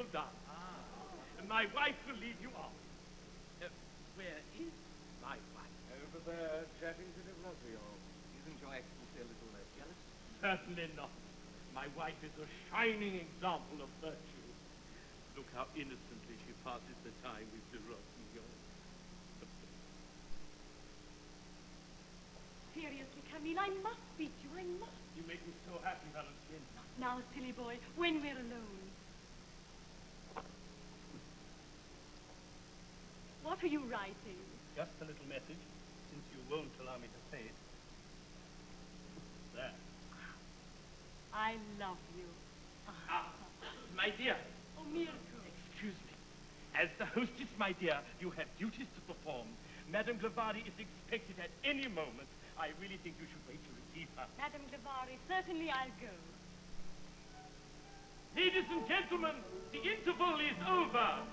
will dance. And my wife will lead you off. Uh, where is my wife? Over there, chatting to the Devrosio. Isn't your excellency a little uh, jealous? Certainly not. My wife is a shining example of virtue. Look how innocently she passes the time with De Rossignol. Seriously, Camille, I must beat you. I must. You make me so happy, Valentine. Now, silly boy, when we're alone. What are you writing? Just a little message, since you won't allow me to say it. There. I love you. Ah, my dear. Oh, Mirko. Excuse me. As the hostess, my dear, you have duties to perform. Madame Glavari is expected at any moment. I really think you should wait to receive her. Madame Glavari, certainly I'll go. Ladies and gentlemen, the interval is over.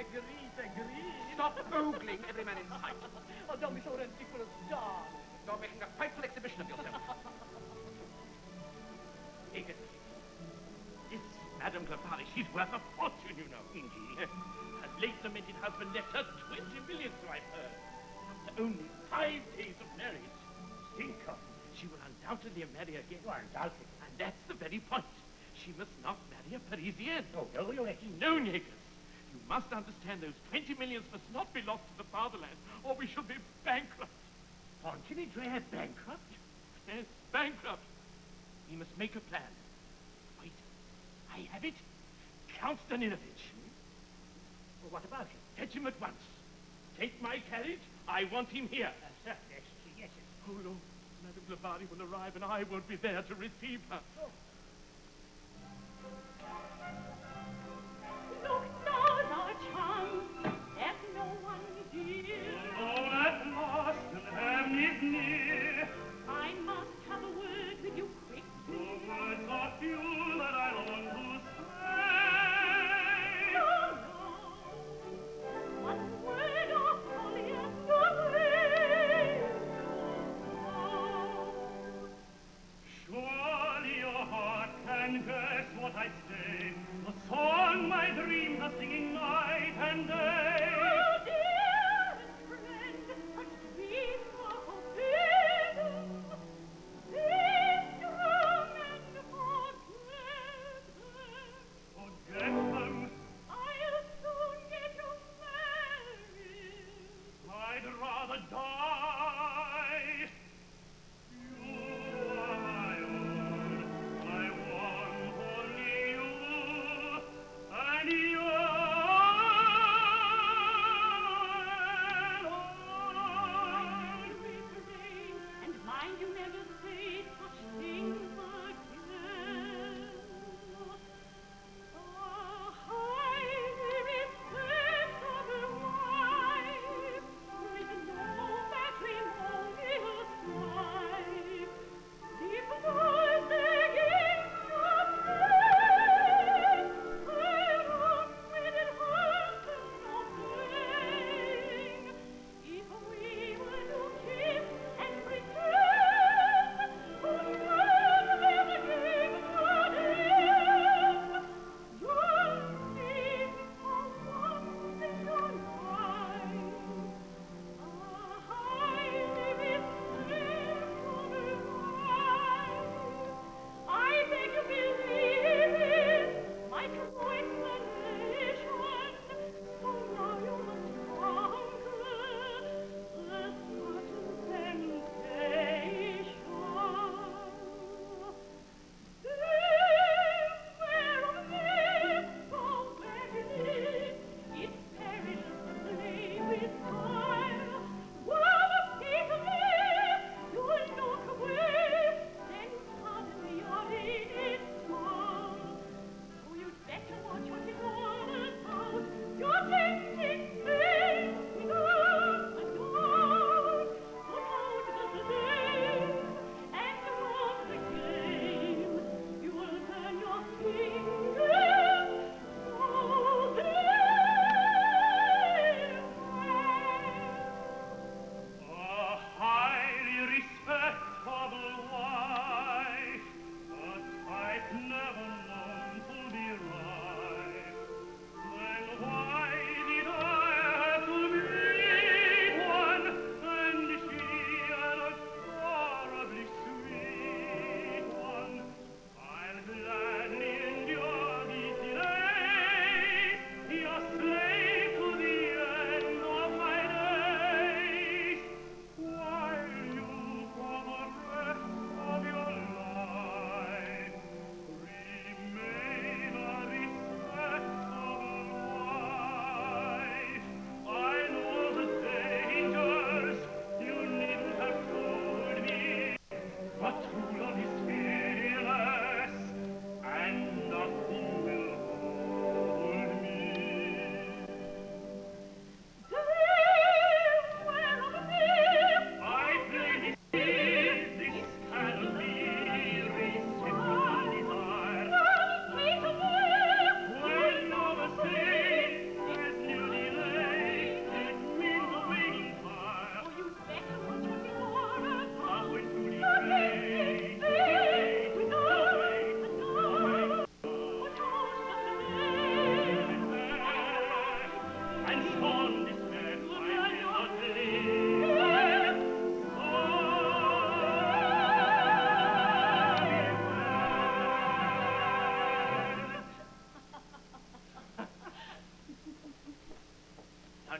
Agreed, agreed. Stop ogling every man in sight. Oh, don't be so ridiculous, John. You're making a frightful exhibition of yourself. Take it. This Madame Glavari, she's worth a fortune, you know. Indeed. Her late lamented husband left her 20 million, so I've heard. After only five days of marriage. Think of it. She will undoubtedly marry again. You are undoubted. And that's the very point. She must not marry a Parisian. Oh, no, Your Excellency. No, Njegus. You must understand those 20 millions must not be lost to the fatherland, or we shall be bankrupt. Pontevedra bankrupt? Yes, bankrupt. We must make a plan. Wait, I have it. Count Danilovich. Well, what about him? Fetch him at once. Take my carriage. I want him here. Uh, certainly, Excellency, yes, yes. Oh, no. Madame Glavari will arrive, and I won't be there to receive her. Look,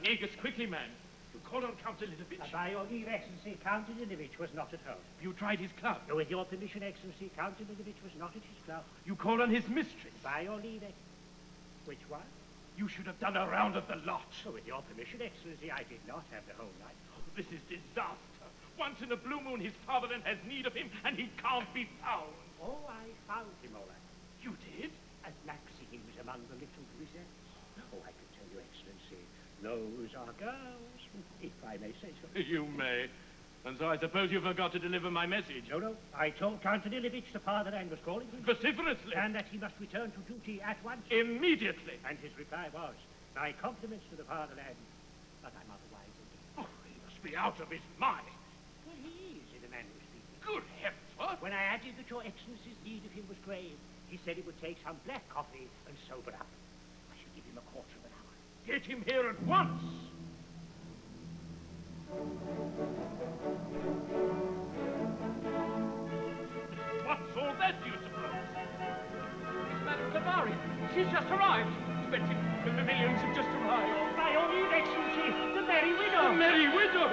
Now, quickly, man. You call on Count. Uh, by your leave, Excellency, Count Danilovich was not at home. You tried his club. Uh, With your permission, Excellency, Count Danilovich was not at his club. You called on his mistress. By your leave, Ex- Which one? You should have done a round of the lot. So, with your permission, Excellency, I did not have the whole night. Oh, this is disaster. Once in a blue moon, his fatherland has need of him, and he can't be found. Oh, I found him all right. You did? At Maxie, he was among the little grisettes. Oh, I can tell you, Excellency, those are girls, if I may say so. You may. And so I suppose you forgot to deliver my message. No, no, I told Count Danilovich the father fatherland was calling him, Vociferously. and that he must return to duty at once. Immediately. And his reply was, my compliments to the fatherland, but I'm otherwise. Oh, he must be out of his mind. Well, he is, in a manner of speaking. Good heavens, what? When I added that your Excellency's need of him was grave, he said it would take some black coffee and sober up. I should give him a quarter of an hour. Get him here at once. What's all that, do you suppose? It's Madame Glavari. She's just arrived. Twenty m- millions have just arrived. By your leave, Excellency, the Merry Widow! The Merry Widow!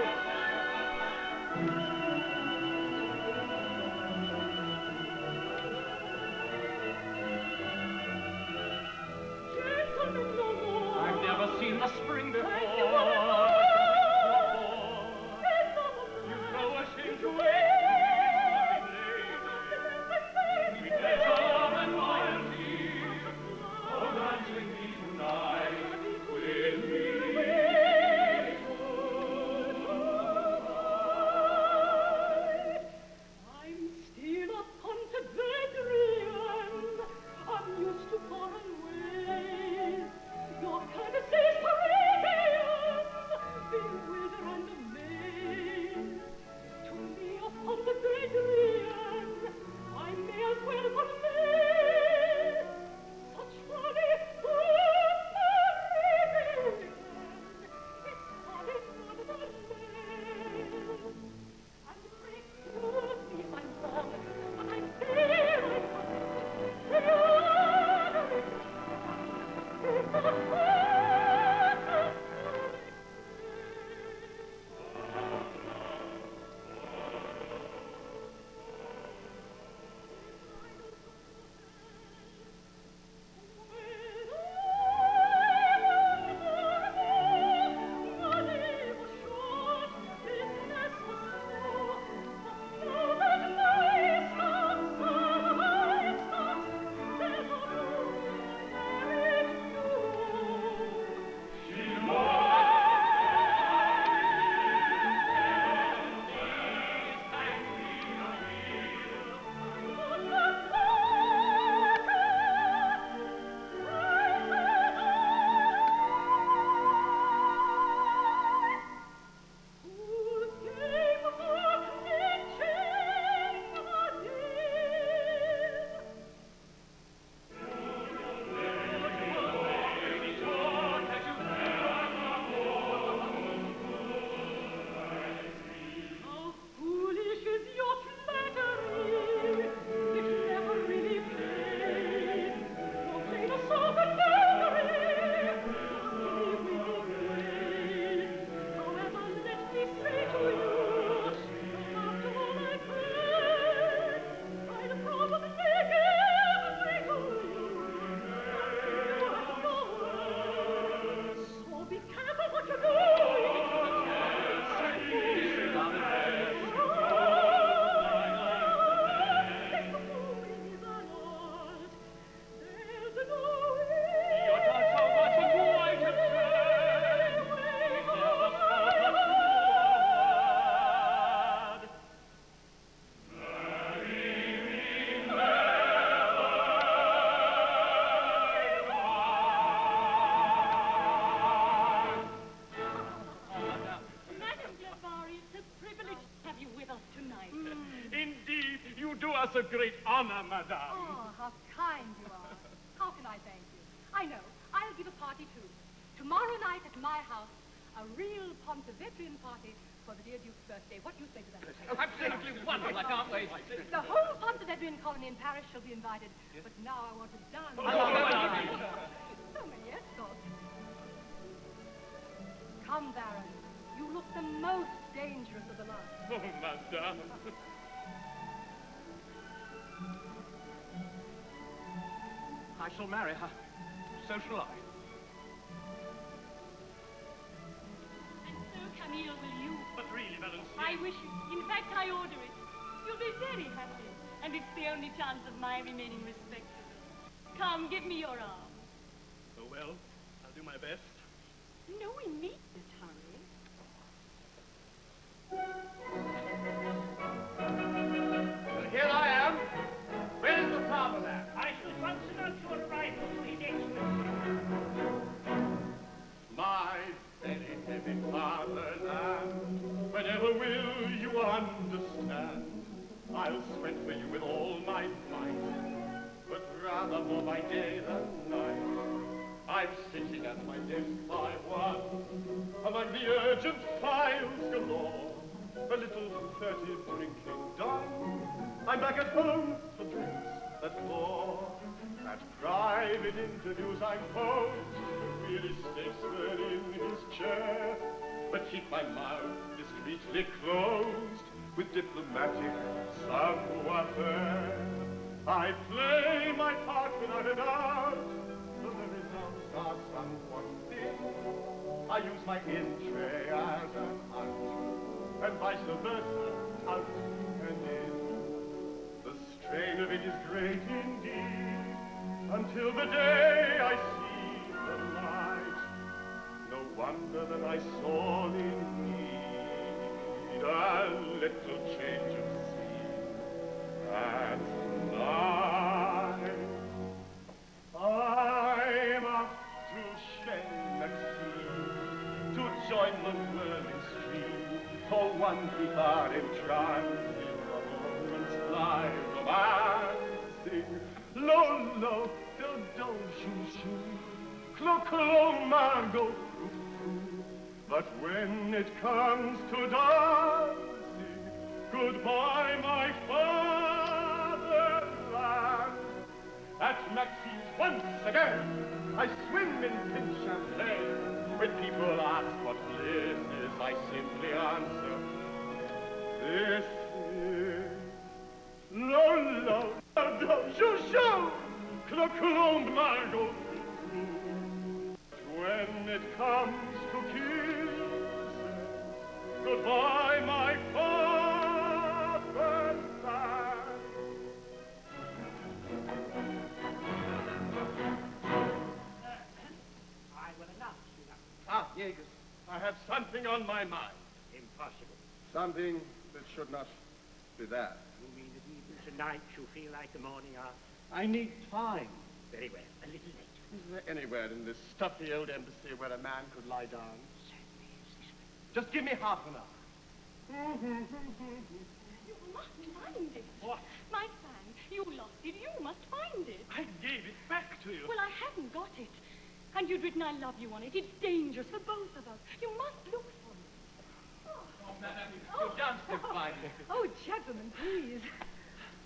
Us a great honor, madame. Shall marry her. So shall I. And so, Camille, will you? But really, Valencienne. I wish it. In fact, I order it. You'll be very happy. And it's the only chance of my remaining respectable. Come, give me your arm. Oh, well, I'll do my best. No, we needn't hurry. Well, heavy fatherland, whenever will you understand? I'll sweat for you with all my might, but rather more by day than night. I'm sitting at my desk by one, among the urgent files galore. A little furtive drinking done, I'm back at home for drinks that pour. At private interviews I'm posed, really statesman in his chair, but keep my mouth discreetly closed with diplomatic savoir-faire. I play my part without a doubt, though the results are somewhat thin. I use my in-tray as an out, and vice versa, out and in. The strain of it is great indeed, until the day I see wonder that I saw in need a little change of scene at night. I'm off to Shen Maxime to join the whirling stream for one peep are entranced in a moment's live romancing. Lo, lo, do, do, shoo, shoo, clo, clo, margot. But when it comes to dancing, goodbye, my fatherland. At Maxime's once again, I swim in pink champagne. When people ask what bliss is, I simply answer, this is lo lo lo do shoo shoo, clo clo margot. When it comes Ah, on my mind. Impossible. Something that should not be there. You mean that even tonight you feel like the morning after? I need time. Very well. A little later. Is there anywhere in this stuffy old embassy where a man could lie down? Certainly, it's this way. Just give me half an hour. You must find it. What? My fan. You lost it. You must find it. I gave it back to you. Well, I haven't got it. And you'd written I love you on it. It's dangerous for both of us. You must look for it. Oh, oh madam, you danced it finely. Oh, gentlemen, please.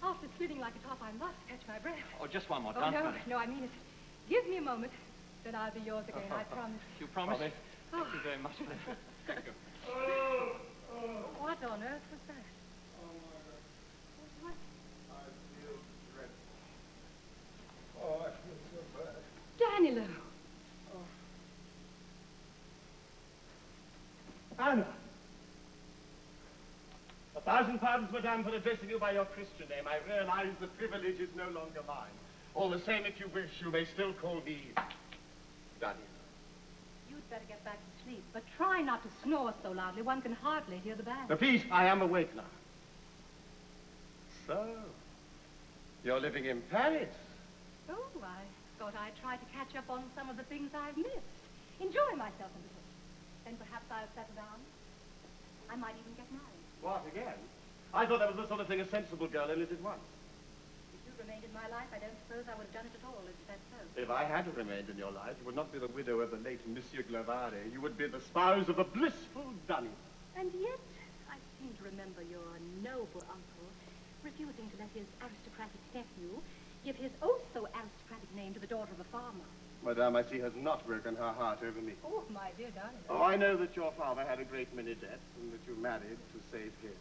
After spinning like a top, I must catch my breath. Oh, just one more Oh, dance. no, no, I mean it. Give me a moment, then I'll be yours again, I promise. You promise? Promise. Thank you very much. Thank you. What on earth was that? What? I feel dreadful. Oh, I feel so bad. Danilo. Anna! A thousand pardons, madame, for addressing you by your Christian name. I realize the privilege is no longer mine. All the same, if you wish, you may still call me Danilo. You'd better get back to sleep, but try not to snore so loudly. One can hardly hear the band. The peace, I am awake now. So, you're living in Paris? Oh, I thought I'd try to catch up on some of the things I've missed. Enjoy myself a little. Then perhaps I'll settle down. I might even get married. What, again? I thought that was the sort of thing a sensible girl only did once. If remained in my life, I don't suppose I would have done it at all. That so? If I had remained in your life, you would not be the widow of the late Monsieur Glavari. You would be the spouse of the blissful Dunny. And yet, I seem to remember your noble uncle refusing to let his aristocratic nephew give his oh so aristocratic name to the daughter of a farmer. Madame, I see, has not broken her heart over me. Oh, my dear darling. Oh, I know that your father had a great many debts and that you married to save him.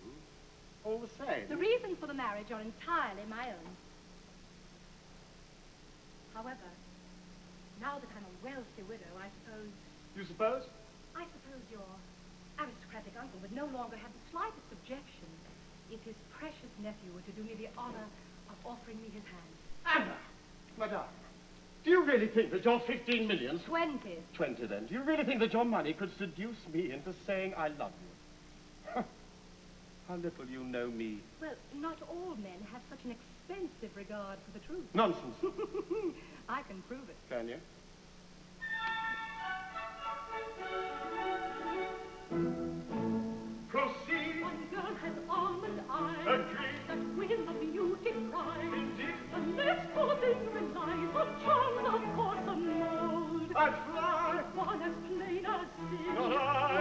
All the same. The reasons for the marriage are entirely my own. However, now that I'm a wealthy widow, I suppose, You suppose? I suppose your aristocratic uncle would no longer have the slightest objection if his precious nephew were to do me the honor of offering me his hand. Anna! Madame, do you really think that your 15 millions... Twenty. 20 then. Do you really think that your money could seduce me into saying I love you? How little you know me. Well, not all men have such an expensive regard for the truth. Nonsense. I can prove it. Can you? Proceed. One girl has almond eyes Agree. that win the beauty prize. Indeed. The next poor thing relies on charms, of course, a mold. I fly. One as plain as sin. Not I.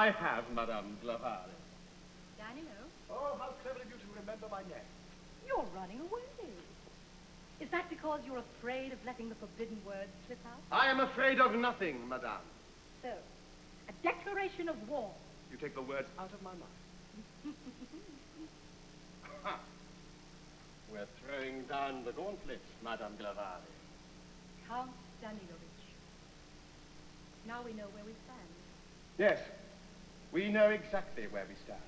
I have, Madame Glavari. Danilo, Oh, how clever of you to remember my name. you're running away. Is that because you're afraid of letting the forbidden words slip out? I am afraid of nothing, Madame. So, a declaration of war. You take the words out of my mouth. We're throwing down the gauntlet, Madame Glavari. Count Danilovich. Now we know where we stand. Yes, we know exactly where we stand.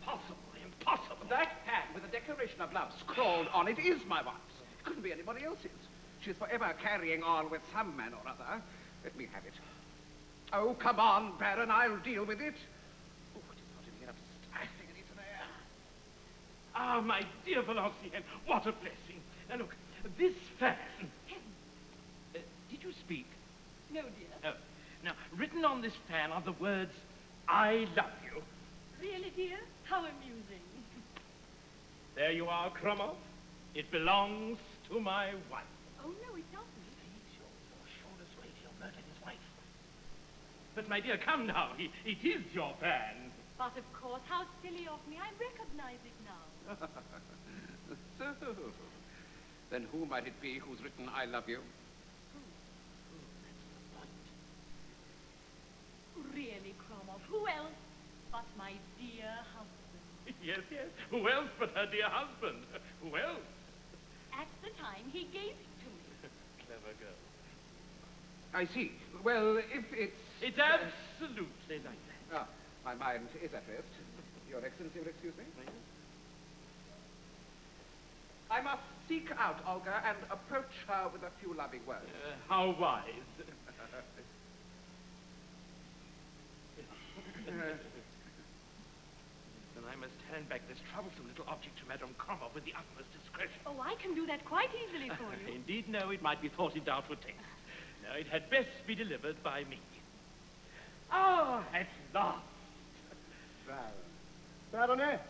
Impossible, impossible. That hand with the declaration of love scrawled on it is my wife's. It couldn't be anybody else's. She's forever carrying on with some man or other. Let me have it. Oh, come on, Baron, I'll deal with it. Oh, it is hot in here. I think I need air. Ah, my dear Valenciennes, what a blessing. Now look, this fan. Uh, did you speak? No, dear. Now, written on this fan are the words, I love you. Really, dear? How amusing. There you are, Krumov. It belongs to my wife. Oh, no, it doesn't. He's sure showless way you'll murder his wife. But, my dear, come now. It, it is your fan. But of course, how silly of me. I recognize it now. so, then who might it be who's written I love you? Really, Krumov, who else but my dear husband? yes, yes. Who else but her dear husband? Who else? At the time he gave it to me. clever girl. I see. Well, if it's... It's absolutely like that. Ah, my mind is at rest. Your Excellency will excuse me? I must seek out Olga and approach her with a few loving words. Uh, how wise. then I must hand back this troublesome little object to Madame Krumov with the utmost discretion. Oh, I can do that quite easily for you. Indeed, no, it might be thought in doubtful taste. No, it had best be delivered by me. Ah, at last. Baron. Baroness.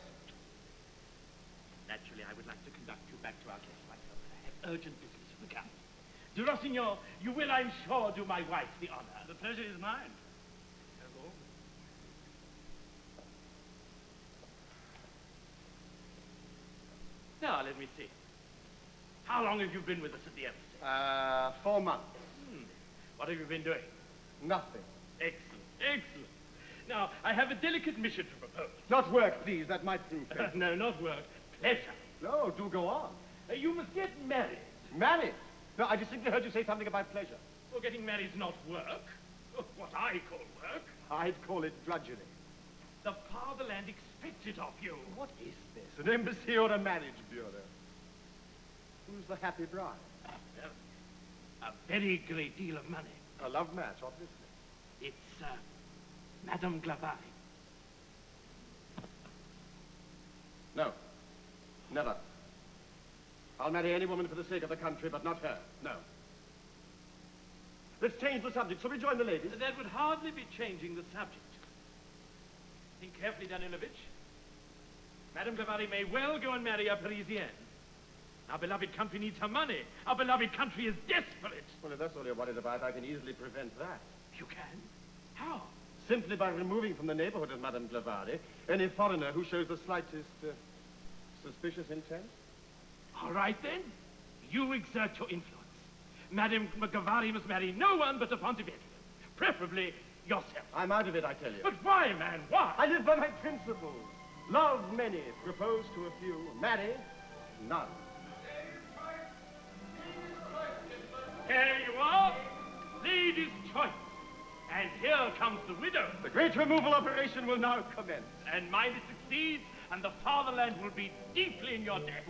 Naturally, I would like to conduct you back to our guest myself, but I have urgent business with the Count. De Rossignol, you will, I'm sure, do my wife the honor. The pleasure is mine. Now, let me see. How long have you been with us at the embassy? Uh, four months. Hmm. What have you been doing? Nothing. Excellent, excellent. Now, I have a delicate mission to propose. Not work, please. That might prove painful. no, not work. Pleasure. no, do go on. Uh, you must get married. Married? No, I distinctly heard you say something about pleasure. Well, getting married is not work. What I call work. I'd call it drudgery. The fatherland expects it of you. What is? An embassy or a marriage bureau? Who's the happy bride? A very great deal of money. A love match, obviously. It's, uh, Madame Glavari. No. Never. I'll marry any woman for the sake of the country, but not her. No. Let's change the subject. Shall we join the ladies? That would hardly be changing the subject. Think carefully, Danilovich. Madame Glavari may well go and marry a Parisienne. Our beloved country needs her money. Our beloved country is desperate. Well, if that's all you're worried about, I can easily prevent that. You can? How? Simply by removing from the neighborhood of Madame Glavari any foreigner who shows the slightest uh, suspicious intent. All right, then. You exert your influence. Madame Glavari must marry no one but a Pontevedra. Preferably yourself. I'm out of it, I tell you. But why, man? Why? I live by my principles. Love many, propose to a few, marry none. Here you are. Lady's choice. And here comes the widow. The great removal operation will now commence. And mind it succeeds, and the fatherland will be deeply in your debt.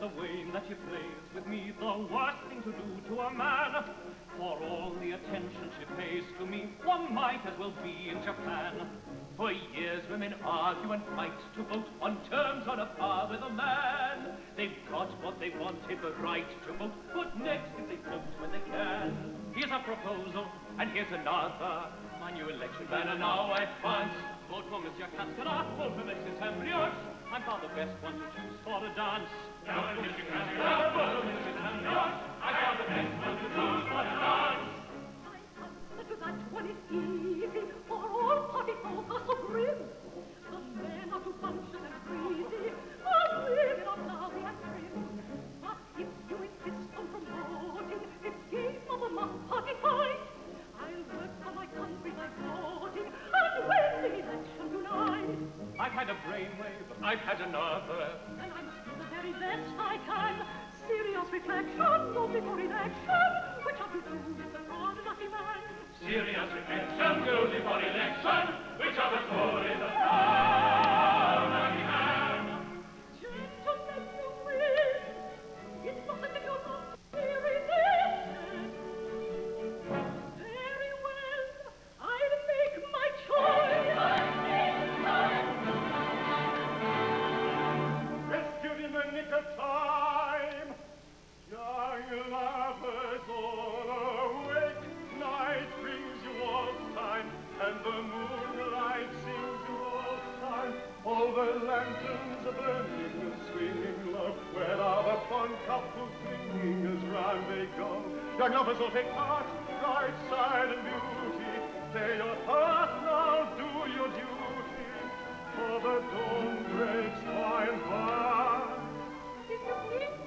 The way that she plays with me, the worst thing to do to a man. For all the attention she pays to me, one might as well be in Japan. For years women argue and fight to vote on terms on a par with a man. They've got what they wanted, the right to vote, but next if they don't when they can. Here's a proposal, and here's another. My new election banner now I advance. Vote for Monsieur Cascada, vote for Mrs. Ambrioche. I'm found the best one to choose for a dance. I've had a brainwave, I've had another. The I can. Serious reflection, no before inaction. Which of you two is the fraud-lucky man? Serious reflection, go before election. Which of us four is the proud go. Your lovers will take part, right side and beauty. Play your heart now do your duty. For the dawn breaks my by. If you please.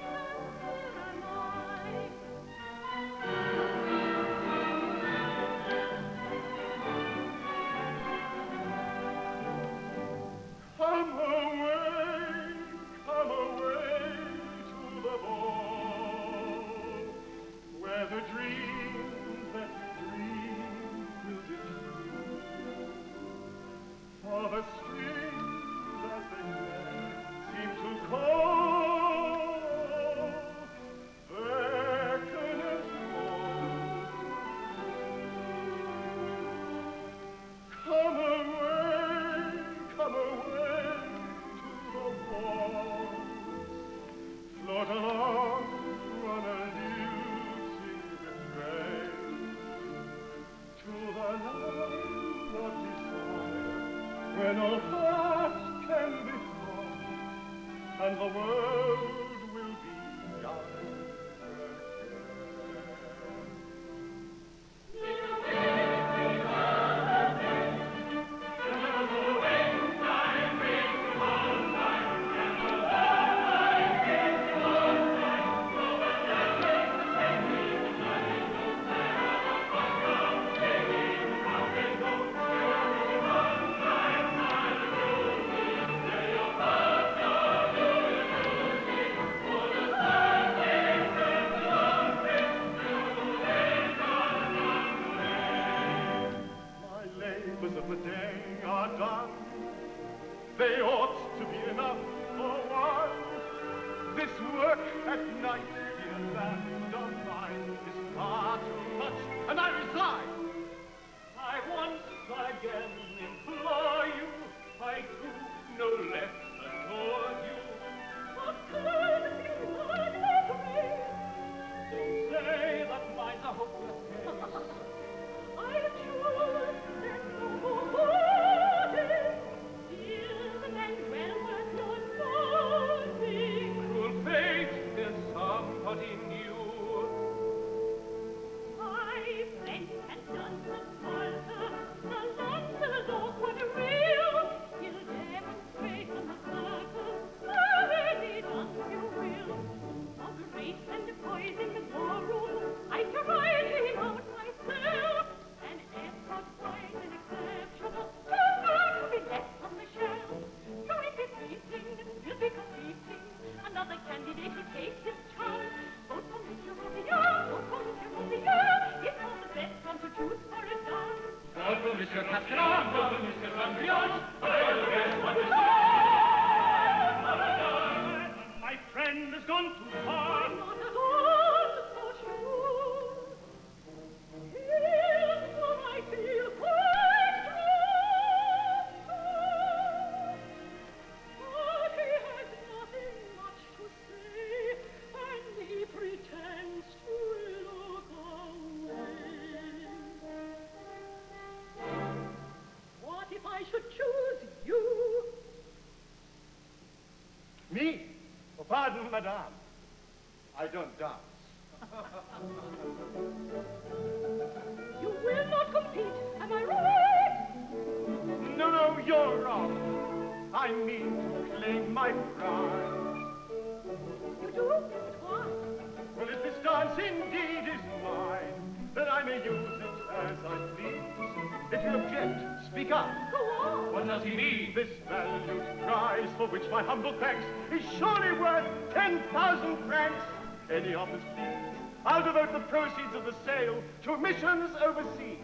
10,000 francs. Any office, please. I'll devote the proceeds of the sale to missions overseas.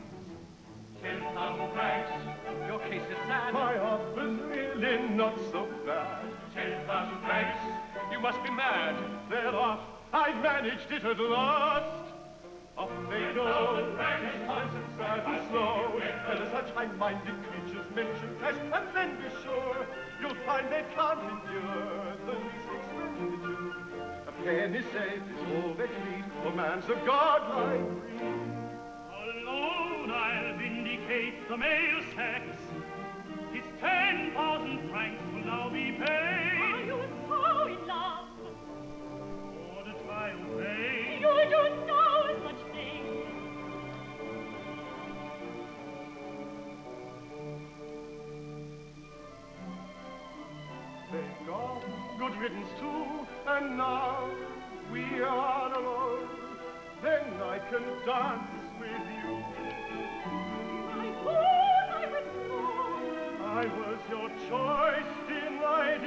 10,000 francs. Your case is sad. My offer's really not so bad. 10,000 francs. You must be mad. They're off. I managed it at last. Off they go, sometimes it's sad and slow, and such high-minded creatures mention cash, and then be sure you'll find they can't endure the least then his safe is oh, all at need for man's a god. Alone I'll vindicate the male sex. His ten thousand francs will now be paid. Are you so in love? Or the trial paid? You don't know such things. Thank God good riddance too, and now we are alone. Then I can dance with you. I thought I was wrong. I was your choice, delight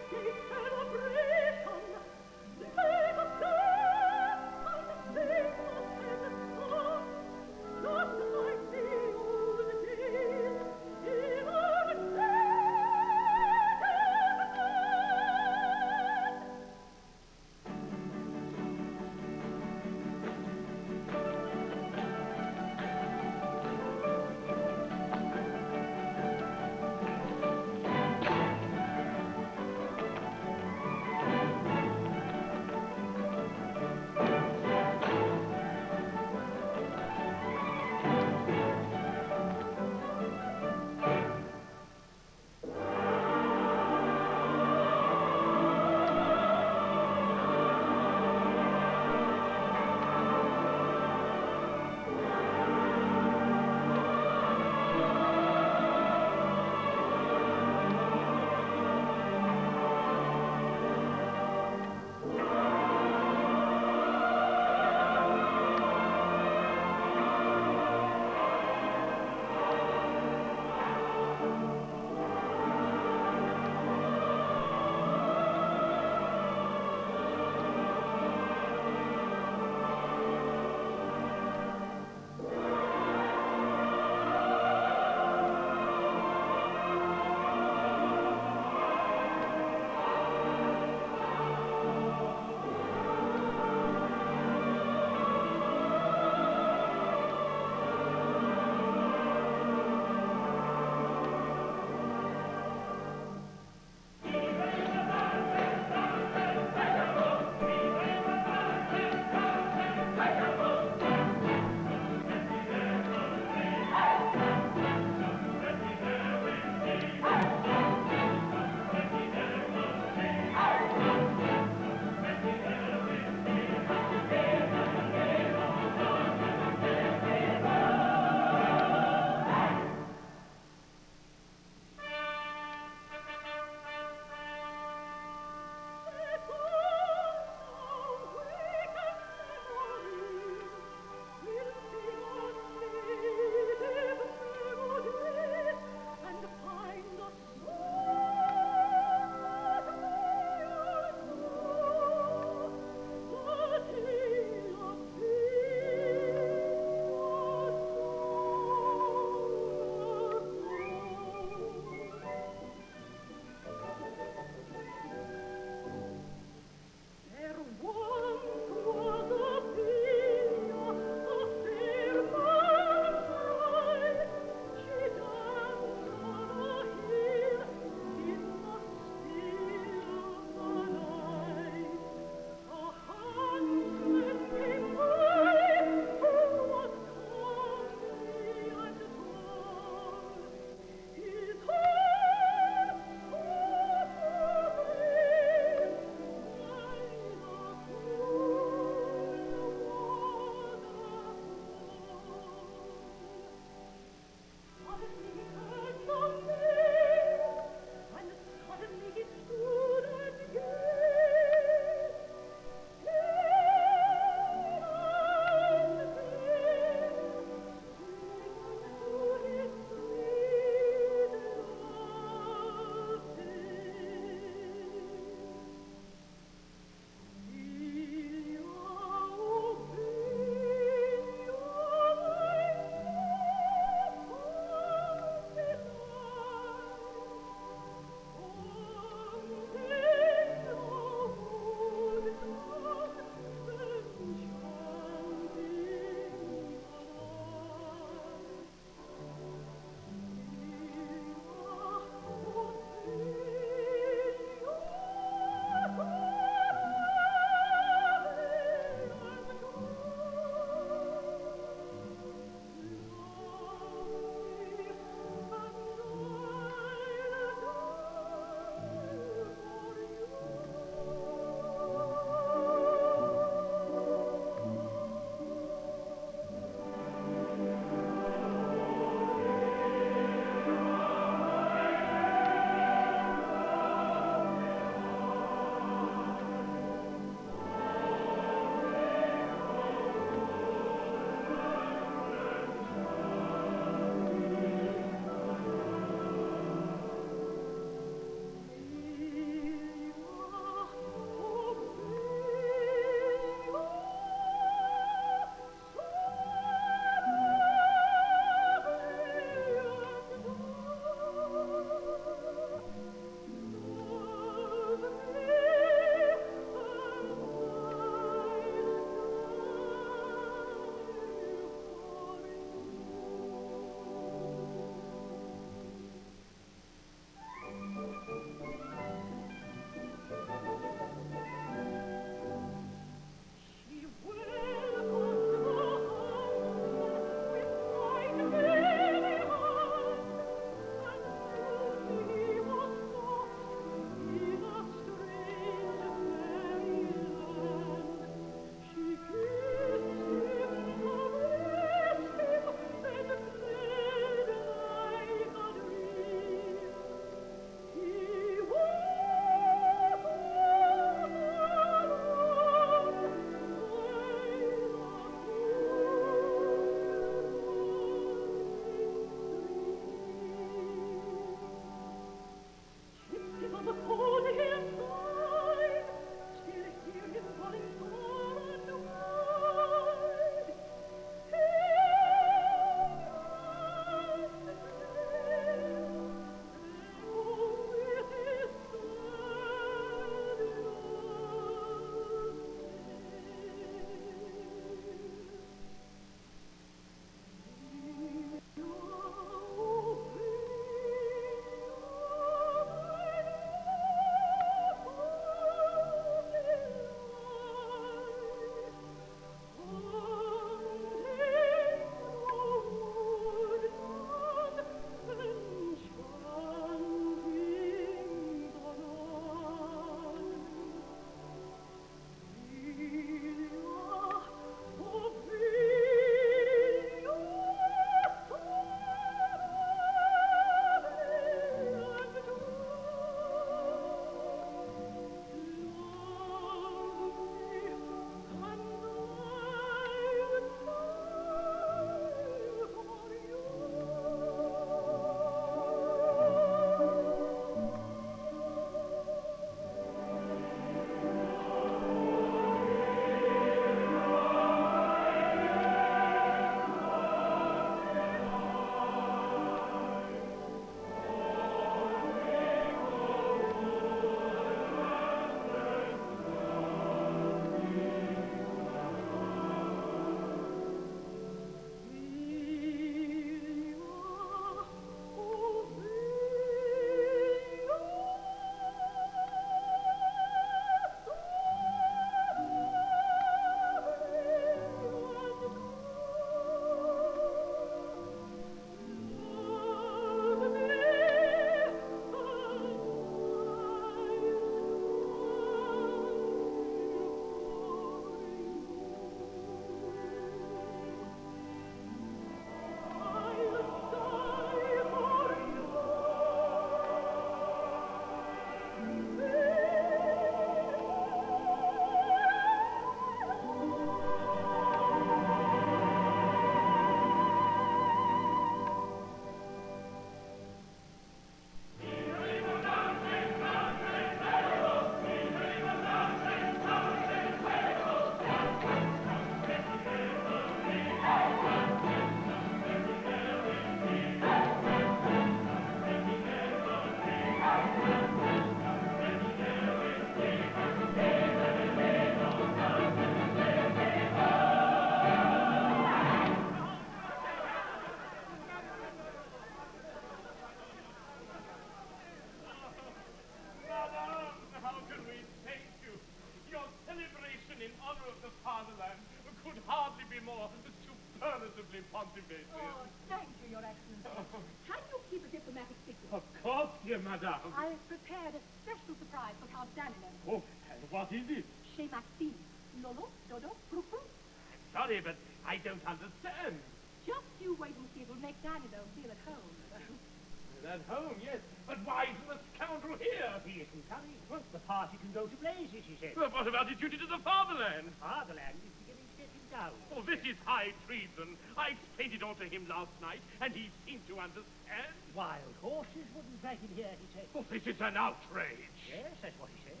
an outrage. Yes, that's what he said.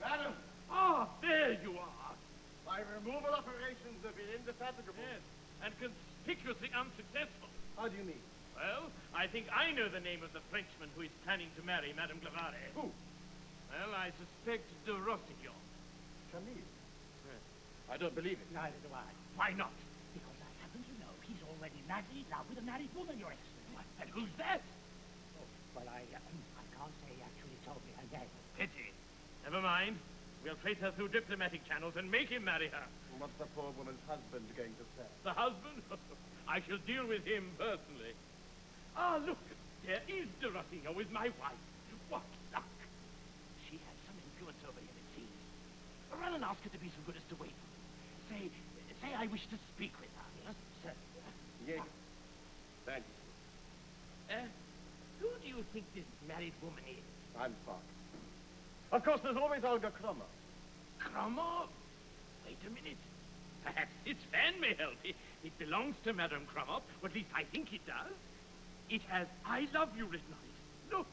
Madam, Ah, there you are. my removal operations have been indefatigable. Yes, and conspicuously unsuccessful. How do you mean? Well, I think I know the name of the Frenchman who is planning to marry Madame Glavari. Who? Well, I suspect de Rosillon. Camille. I don't believe it. Neither do I. Why not? Because I happen to know he's already madly in love with a married woman, Your Excellency. And who's that? Oh, well, I, uh, I can't say he actually told me her name. Pity. Never mind. We'll trace her through diplomatic channels and make him marry her. What's the poor woman's husband going to say? The husband? I shall deal with him personally. Ah, look, there is de Rosillon with my wife. What luck. She has some influence over him, it seems. Run and ask her to be so good as to wait for me. Say, say I wish to speak with her. Yes, sir. Yes. Thank you. Uh, who do you think this married woman is? I'm Fox. Of course, there's always Olga Kromov. Kromov? Wait a minute. Perhaps this fan may help. It, it belongs to Madame Kromov, or at least I think it does. It has I love you written on it. Look.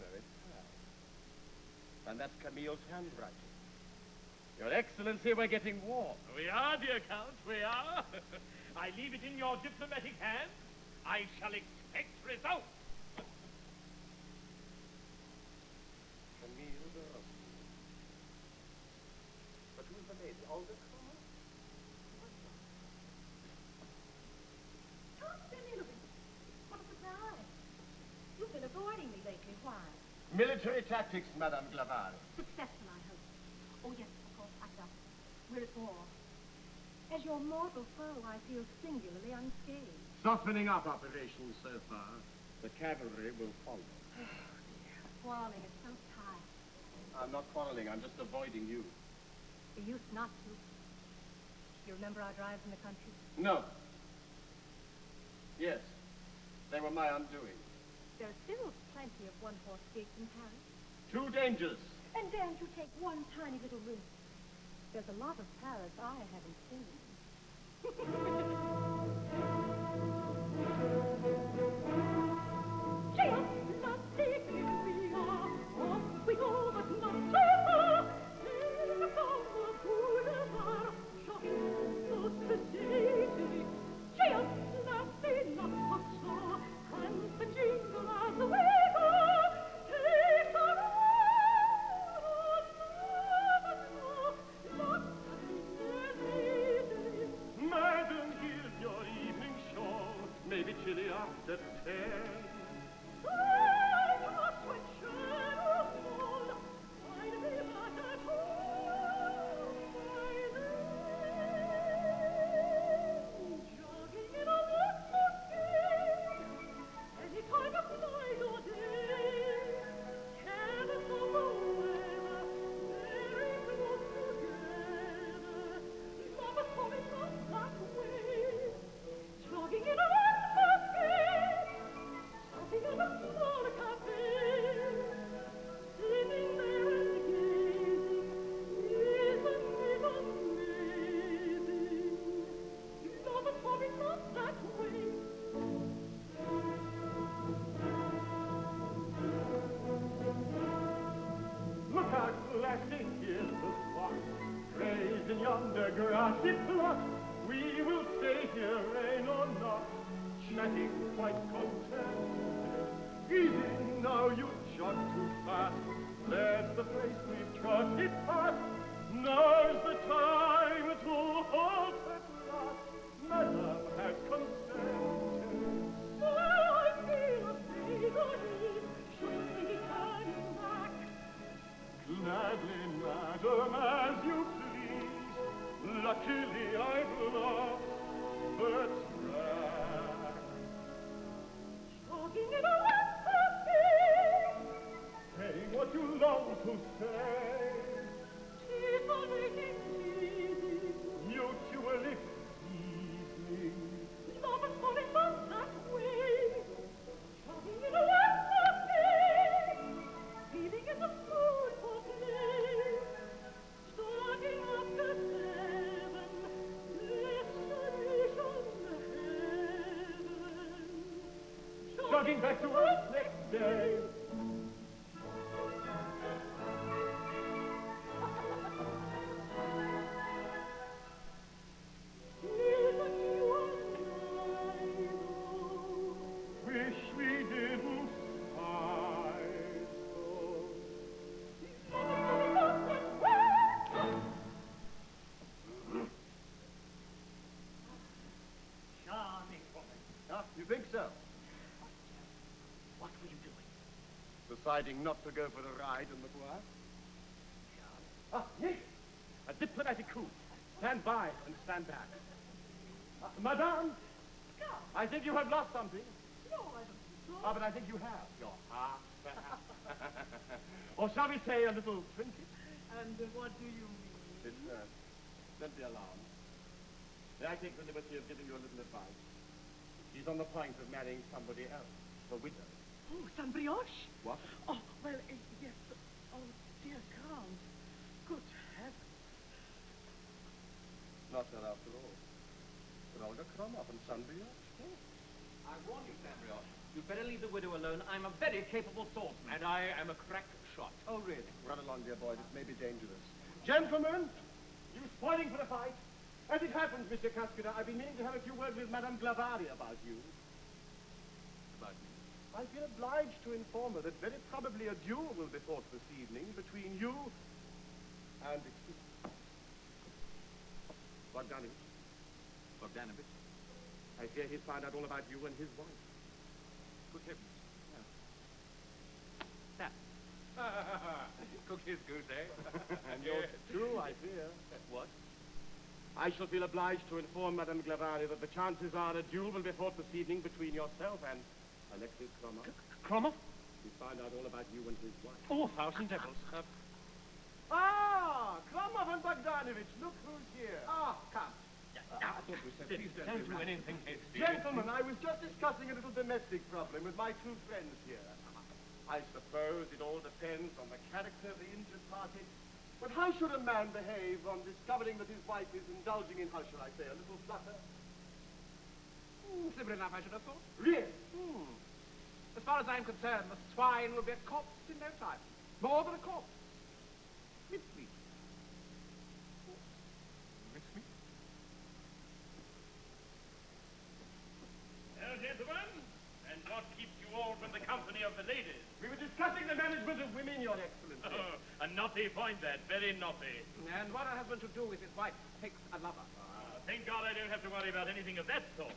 Very fine. And that's Camille's handwriting. Your Excellency, we're getting warm. We are, dear Count, we are. I leave it in your diplomatic hands. I shall expect results. Camille de Rossi. But who's the lady? Olga Kromov? Count Danilovich, what a surprise. You've been avoiding me lately. Why? Military tactics, Madame Glavari. Successful, I hope. Oh, yes, of course, I got it. We're at war. As your mortal foe, I feel singularly unscathed. Softening up operations so far. The cavalry will follow. Oh, quarreling is so tired. I'm not quarreling, I'm just avoiding you. You used not to. You remember our drives in the country? No. Yes. They were my undoing. There's still plenty of one-horse gigs in Paris. Too dangerous. And daren't you take one tiny little risk? There's a lot of Paris I haven't seen. jogging back to Deciding not to go for a ride in the Bois? Ah, yes. A diplomatic coup. Stand by and stand back. Ah, Madame, I think you have lost something. No, I don't think so. Ah, but I think you have. Your heart, perhaps. or shall we say a little trinket? And uh, what do you mean? It's, uh, don't be alarmed. May I take the liberty of giving you a little advice? She's on the point of marrying somebody else, a widow. Oh, San Brioche? What? Oh, well, uh, yes. Oh, dear Count. Good heavens. Not her after all. But Olga Kromov and San Brioche. Yes. I warn you, brioche. you'd better leave the widow alone. I'm a very capable swordsman. And I am a crack shot. Oh, really? Run along, dear boy. This may be dangerous. Gentlemen, you spoiling for the fight. As it happens, Mr. Cascada, I've been meaning to have a few words with Madame Glavari about you. I feel obliged to inform her that very probably a duel will be fought this evening between you and... excuse me, Bogdanovich. Bogdanovich? I fear he's found out all about you and his wife. Good heavens. That. Cook his goose, eh? And yours too, I fear. What? I shall feel obliged to inform Madame Glavari that the chances are a duel will be fought this evening between yourself and Alexis Kromov. Kromov? He's found out all about you and his wife. Oh, thousand devils. Uh, Ah, Kromov and Bogdanovich, look who's here. Ah, come. now, please don't do anything hasty. Gentlemen, I was just discussing a little domestic problem with my two friends here. I suppose it all depends on the character of the injured party. But how should a man behave on discovering that his wife is indulging in, how shall I say, a little flutter? Mm, Simple enough, I should have thought. Really? Hmm. As far as I'm concerned, the swine will be a corpse in no time. More than a corpse. Mincemeat. Mincemeat? Well, gentlemen, and what keeps you all from the company of the ladies? We were discussing the management of women, Your Excellency. Oh, a naughty point that, very naughty. And what a husband to do with his wife takes a lover. Uh, thank God I don't have to worry about anything of that sort.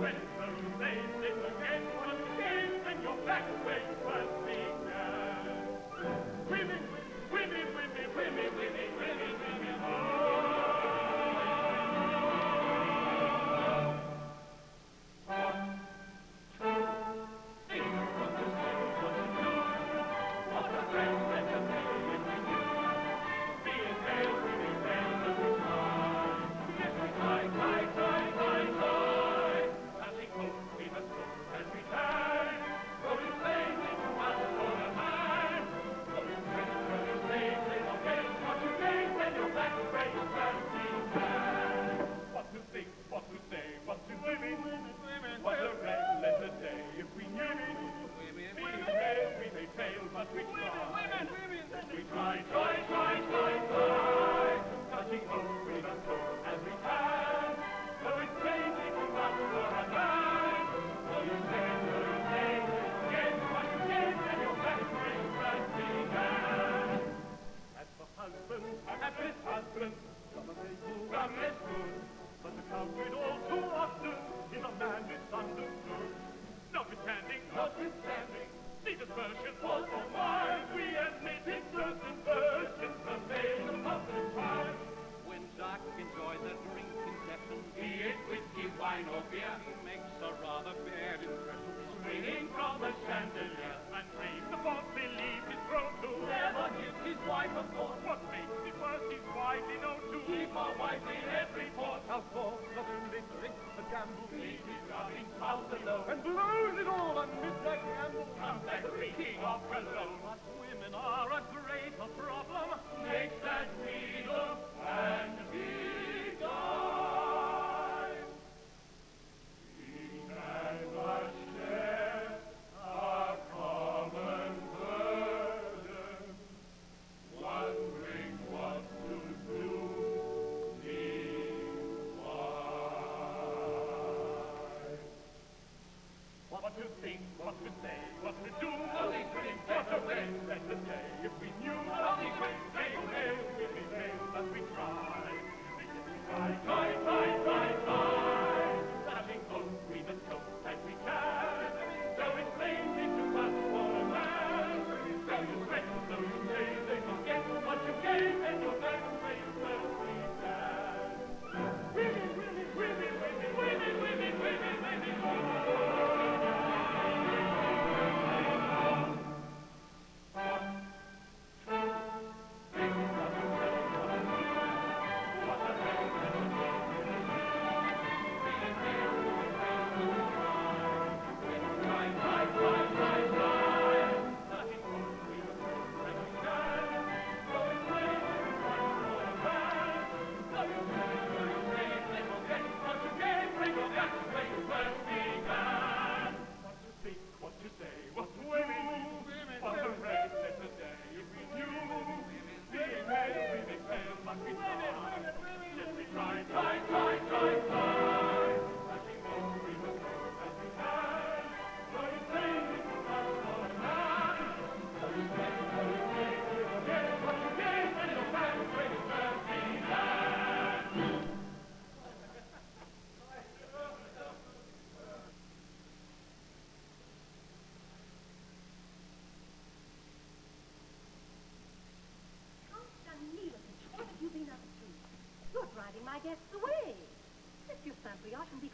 Just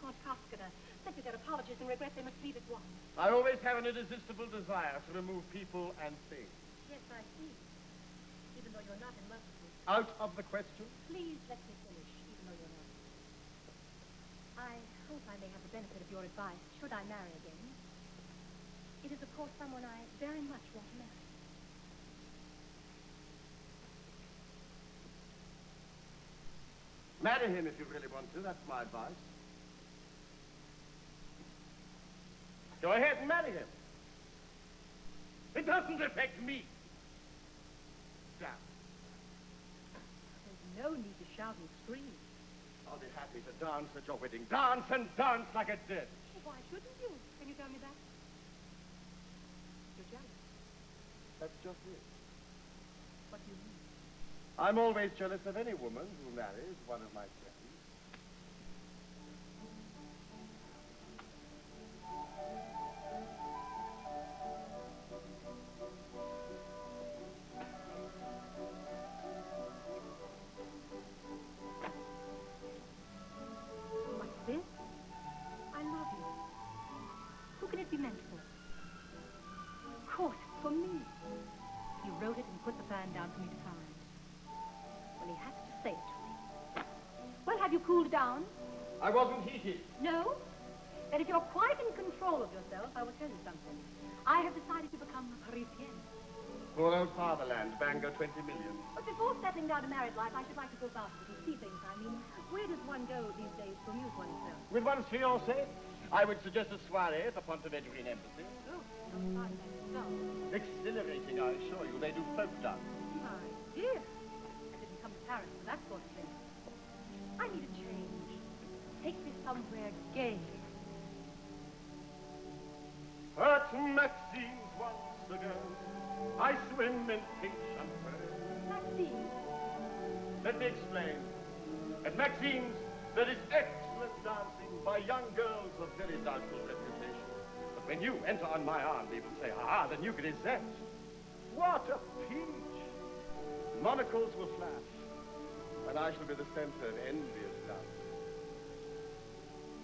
Saint-Brioche and Vicomte Cascada sent you their apologies and regret they must leave at once. I always have an irresistible desire to remove people and things. Yes, I see. Even though you're not in love with me. Out of the question. Please let me finish, even though you're not. I hope I may have the benefit of your advice should I marry again. It is, of course, someone I very much want to marry. Marry him if you really want to. That's my advice. Go ahead and marry him. It doesn't affect me. Now, There's no need to shout and scream. I'll be happy to dance at your wedding. Dance and dance like a dead. Why shouldn't you? Can you tell me that? You're jealous. That's just it. What do you mean? I'm always jealous of any woman who marries one of my friends. What's down? I wasn't heated. No? Then if you're quite in control of yourself, I will tell you something. I have decided to become a Parisienne. Poor old fatherland, Bangor 20 million. But before settling down to married life, I should like to go about little, see things, I mean. Where does one go these days to amuse oneself? With one's fiancé, I would suggest a soiree at the Pontevedrine Embassy. Oh, not. No. Exhilarating, I assure you. They do folk dance. My dear, I didn't come to Paris for that sort Take me somewhere gay. At Maxim's once again, I swim in pink champagne. Maxim, Let me explain. At Maxim's, there is excellent dancing by young girls of very doubtful reputation. But when you enter on my arm, they will say, ah, the new grisette. What a peach! Monocles will flash, and I shall be the center of dance.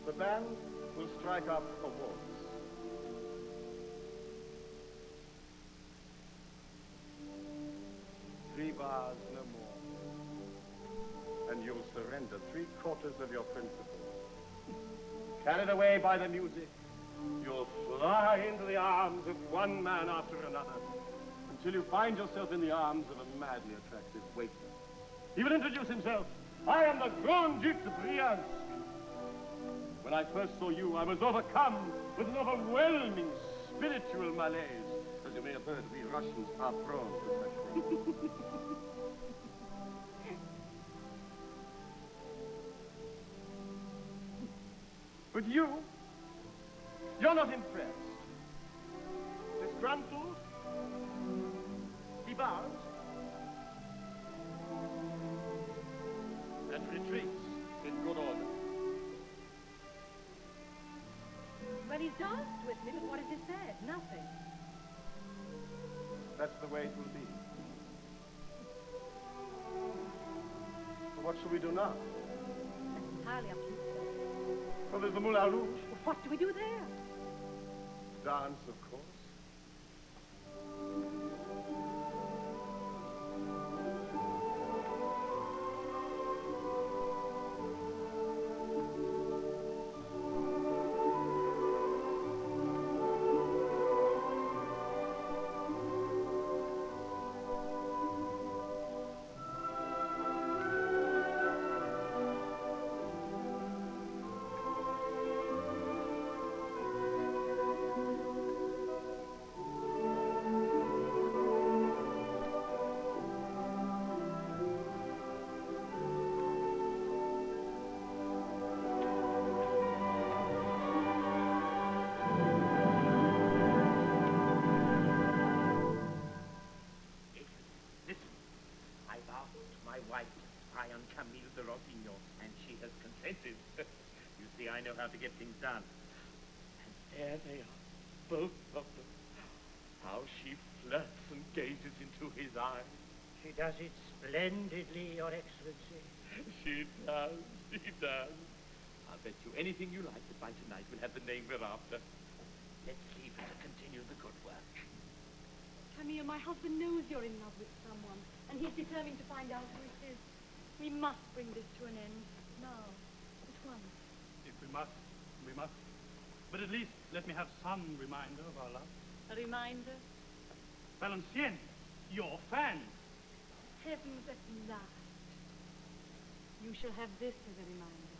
The band will strike up a waltz. Three bars, no more. And you'll surrender three quarters of your principles. Carried away by the music, you'll fly into the arms of one man after another until you find yourself in the arms of a madly attractive waiter. He will introduce himself. I am the Grand Duke de Briance. When I first saw you, I was overcome with an overwhelming spiritual malaise. As you may have heard, we Russians are prone to such things. but you, you're not impressed. Disgruntled? He he's danced with me, but what has he said? Nothing. That's the way it will be. What shall we do now? That's entirely up to you. Well, there's the Moulin Rouge. Well, what do we do there? Dance, of course. Know how to get things done. And there they are, both of them. How she flirts and gazes into his eyes. She does it splendidly, Your Excellency. She does, she does. I'll bet you anything you like that by tonight we'll have the name we're after. Let's leave her to continue the good work. Camille, my husband knows you're in love with someone, and he's determined to find out who it is. We must bring this to an end. Now. At once. If we must, we must. But at least let me have some reminder of our love. A reminder? Valencienne, your fan. Heavens at last. You shall have this as a reminder.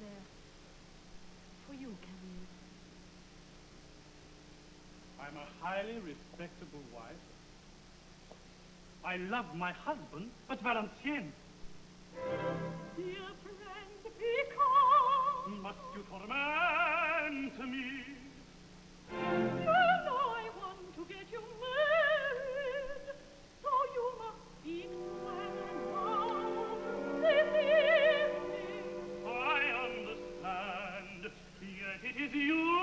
There. For you, Camille. A highly respectable wife. I love my husband, but Valencienne. Dear friend, be calm. Must you torment me? And I want to get you married, so you must and how this evening. I understand, yet it is you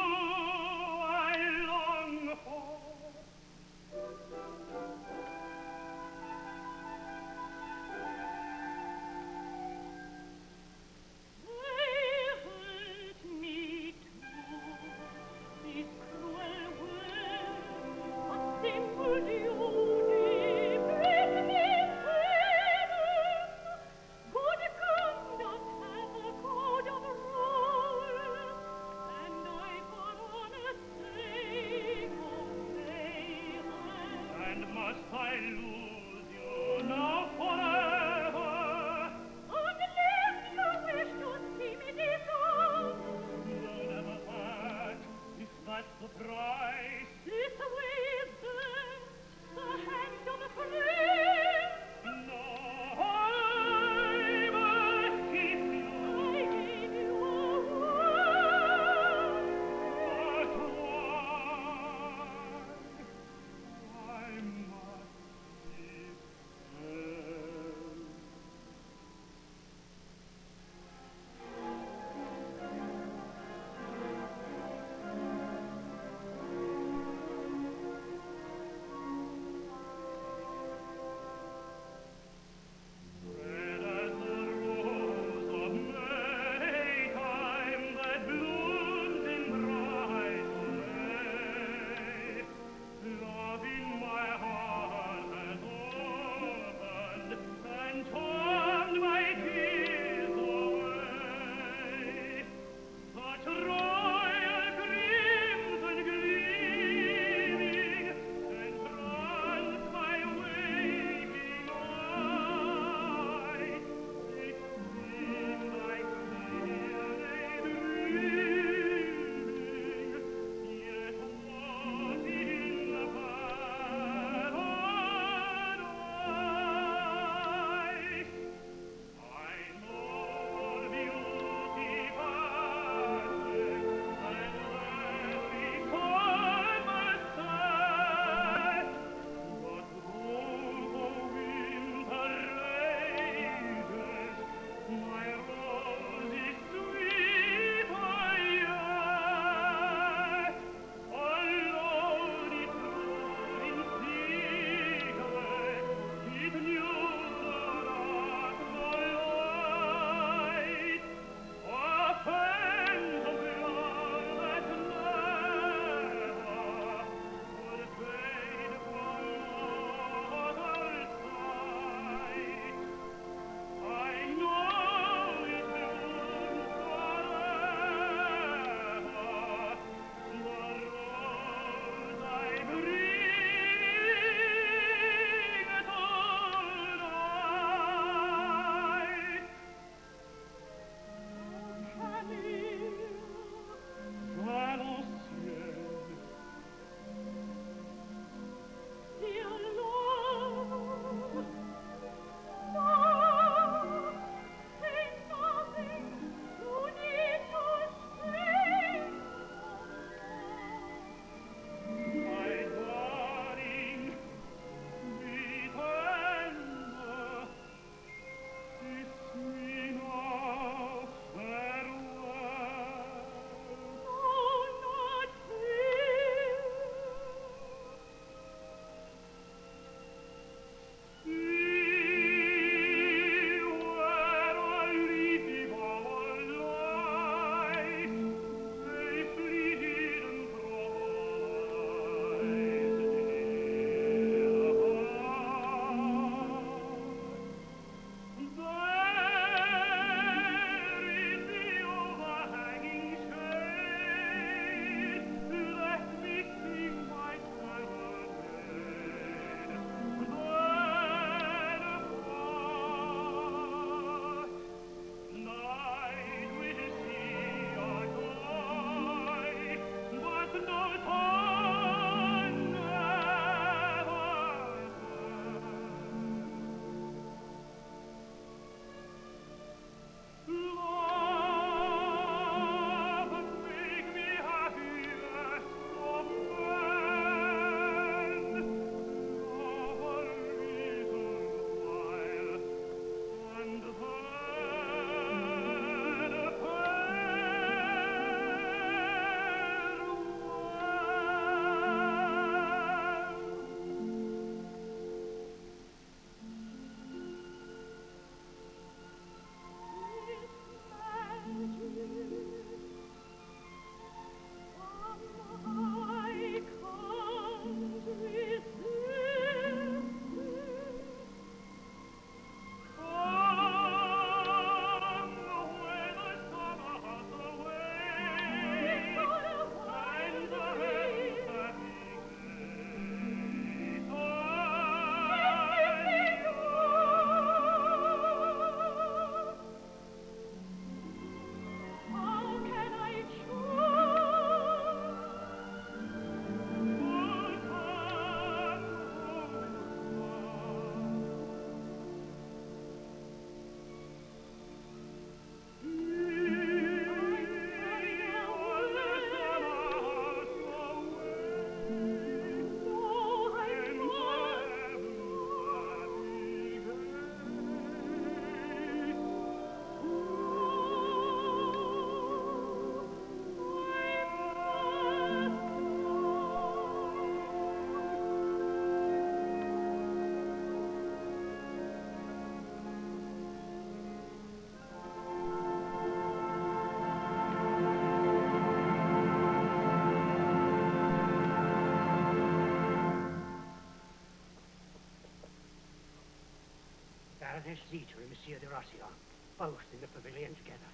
there's Zeta and Monsieur de Rosillon, both in the pavilion together.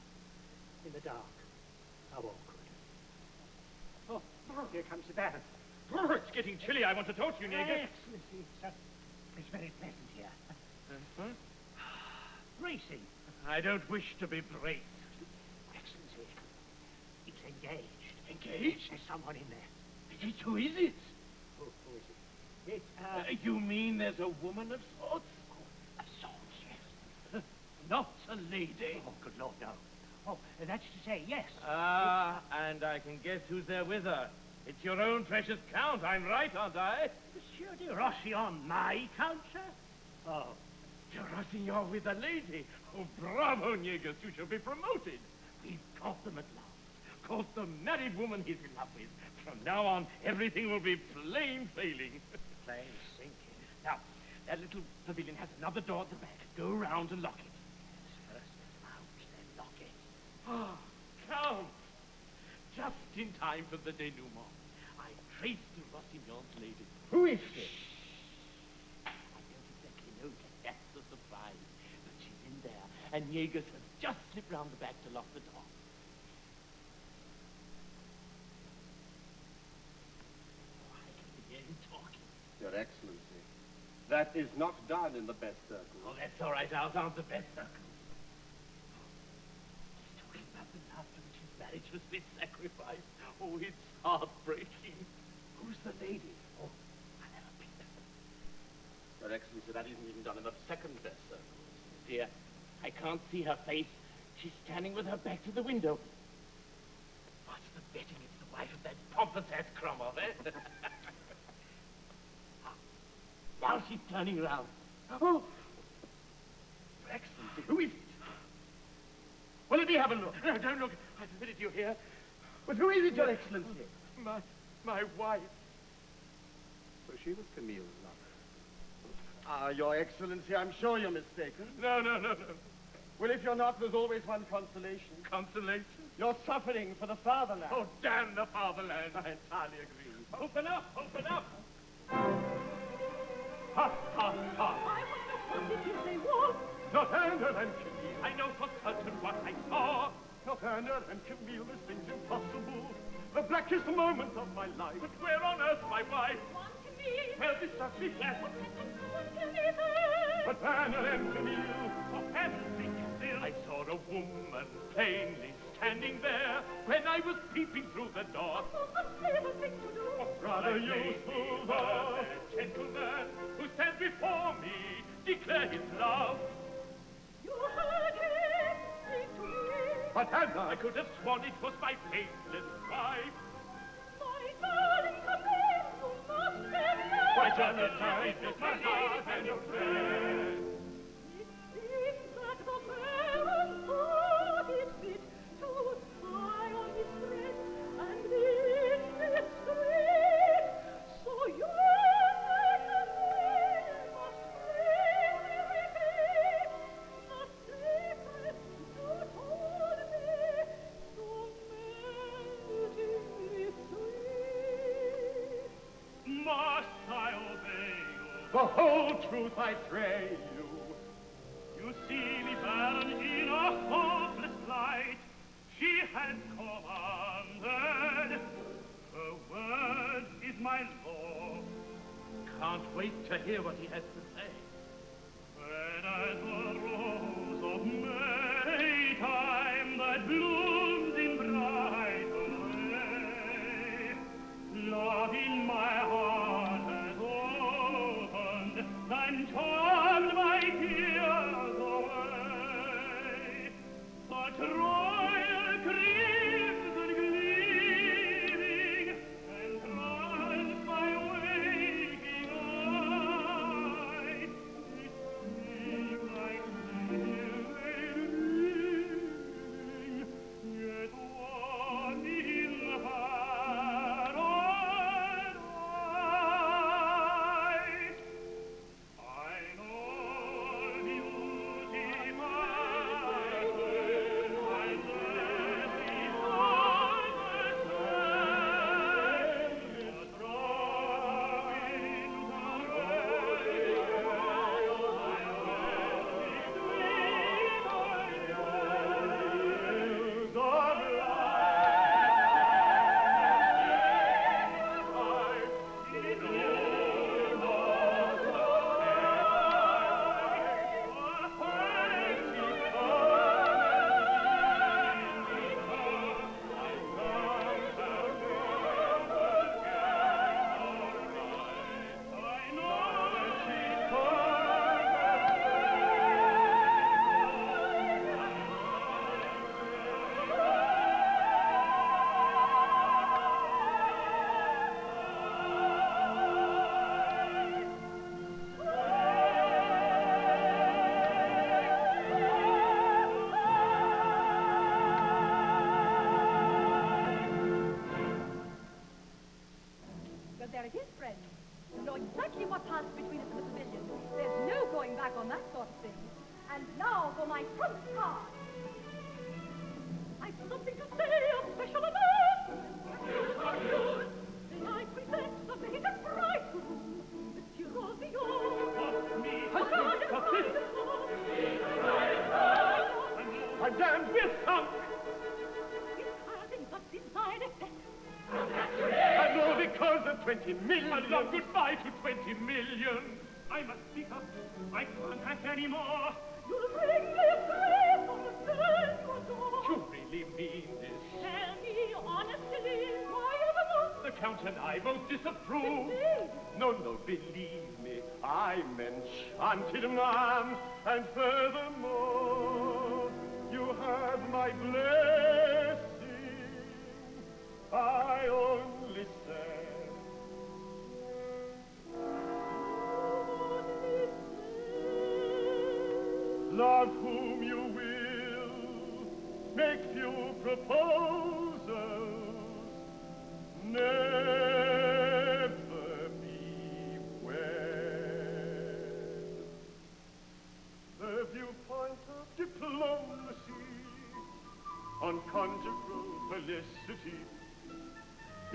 In the dark. How awkward. Oh, oh here comes the baron. Oh, it's getting chilly. I want to talk to you, Njegus. Excellency, it's, uh, it's very pleasant here. Huh? Racing. I don't wish to be braced. Excellency, it's engaged. Engaged? There's someone in there. Who is it? Who, who is it? It's, uh, Uh, you mean there's a woman of sorts? a song, yes. Not a lady. Oh, good Lord, no. Oh, that's to say, yes. Ah, and I can guess who's there with her. It's your own precious count. I'm right, aren't I? Monsieur de Rosillon, my count, sir? Oh, You're Rosillon with a lady. Oh, bravo, Njegus. You shall be promoted. We've caught them at last. Caught the married woman he's in love with. From now on, everything will be plain sailing. plain sinking. now, that little pavilion has another door at the back. Go round and lock it. First out, then lock it. Ah, Count! Just in time for the denouement. I traced the Rosillon's lady. Who is she? I don't exactly know yet. That's the surprise. But she's in there, and Njegus has just slipped round the back to lock the door. Oh, I can hear him talking. Your Excellency, that is not done in the best circle. Oh, that's all right. Ours aren't the best circles. He's talking about the love to which his marriage has been sacrificed. Oh, it's heartbreaking. Who's the lady? Oh, I never picked her. Your Excellency, that isn't even done in the second best circle. Dear, I can't see her face. She's standing with her back to the window. What's the betting it's the wife of that pompous ass Krumov, eh? Ah, now she's turning round. Oh! Your Excellency, who is it? Well, let me have a look. No, don't look. I forbid it you here. But who is it, Your Excellency? My, my wife. So she was Camille's lover. Ah, Your Excellency, I'm sure you're mistaken. No, no, no, no. Well, if you're not, there's always one consolation. Consolation? You're suffering for the fatherland. Oh, damn the fatherland. I entirely agree. Open up, open up. Ha, ha, ha. I wonder what did you say was? Not Anna and Camille. I know for certain what I saw. Not Anna and Camille, this thing's impossible. The blackest moment of my life. But where on earth my wife? Want to be? Well, this does me flat. Want to be there? But Anna and Camille, for heaven's sake, still. I saw a woman plainly standing there when I was peeping through the door. Oh, a clever thing to do. Oh, Rather useful though, a gentleman who stands before me, declare his love. You heard him speak to me. But Anna, I could have sworn it was my faithless wife. My darling Camille, you must be there. Why, Johnny, tight is my heart and your friend. 20 million. A long goodbye to 20 million. I must speak up. I can't act anymore. You'll bring this grace on the day you really mean this? Tell me honestly why you're the The Count and I both disapprove. indeed. No, no, believe me, I'm enchanted man, and furthermore, you have my blessing.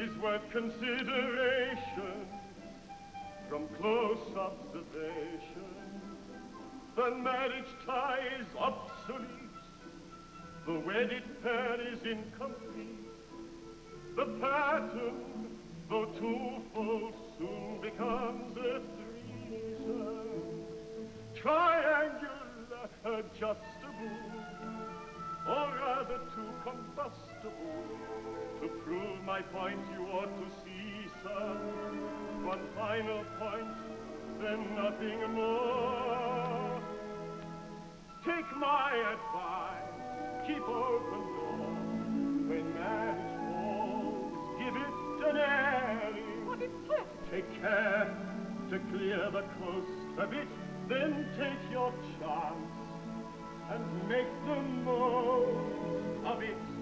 Is worth consideration from close observation. The marriage tie is obsolete. The wedded pair is incomplete. The pattern, though twofold, soon becomes a threesome. Triangular, adjustable, or rather too combustible. To prove my point, you ought to see sir, one final point, then nothing more. Take my advice, keep open door. When marriage falls, give it an airing. What is threat? Take care to clear the coast a bit, then take your chance and make the most of it.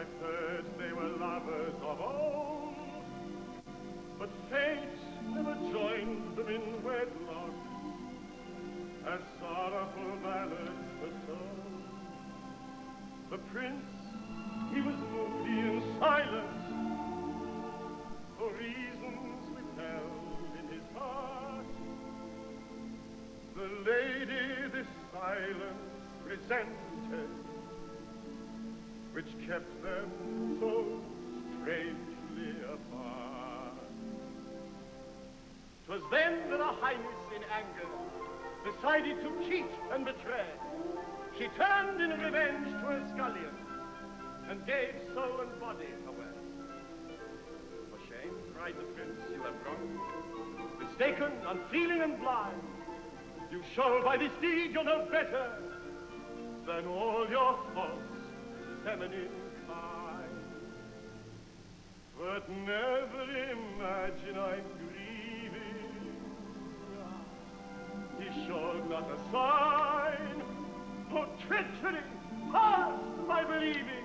I've heard they were lovers of old, but fate never joined them in wedlock, as sorrowful ballads were told. The prince, he was moody and silent, for reasons withheld in his heart. The lady this silence presented, which kept them so strangely apart. 'Twas then that her highness in anger decided to cheat and betray. She turned in revenge to her scullion and gave soul and body away. For shame, cried the prince, you have wronged. Mistaken, unfeeling, and blind. You show by this deed you're no better than all your false feminine kind. But never imagine I'm grieving. He showed not a sign of treachery past my believing.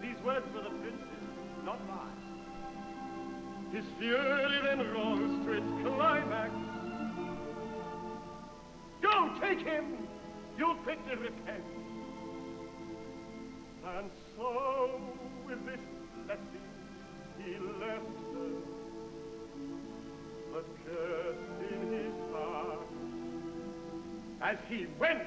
These words were the prince's, not mine. His fury then rose to its climax. Go, take him! You'll quickly repent. Cursed in his heart as he went.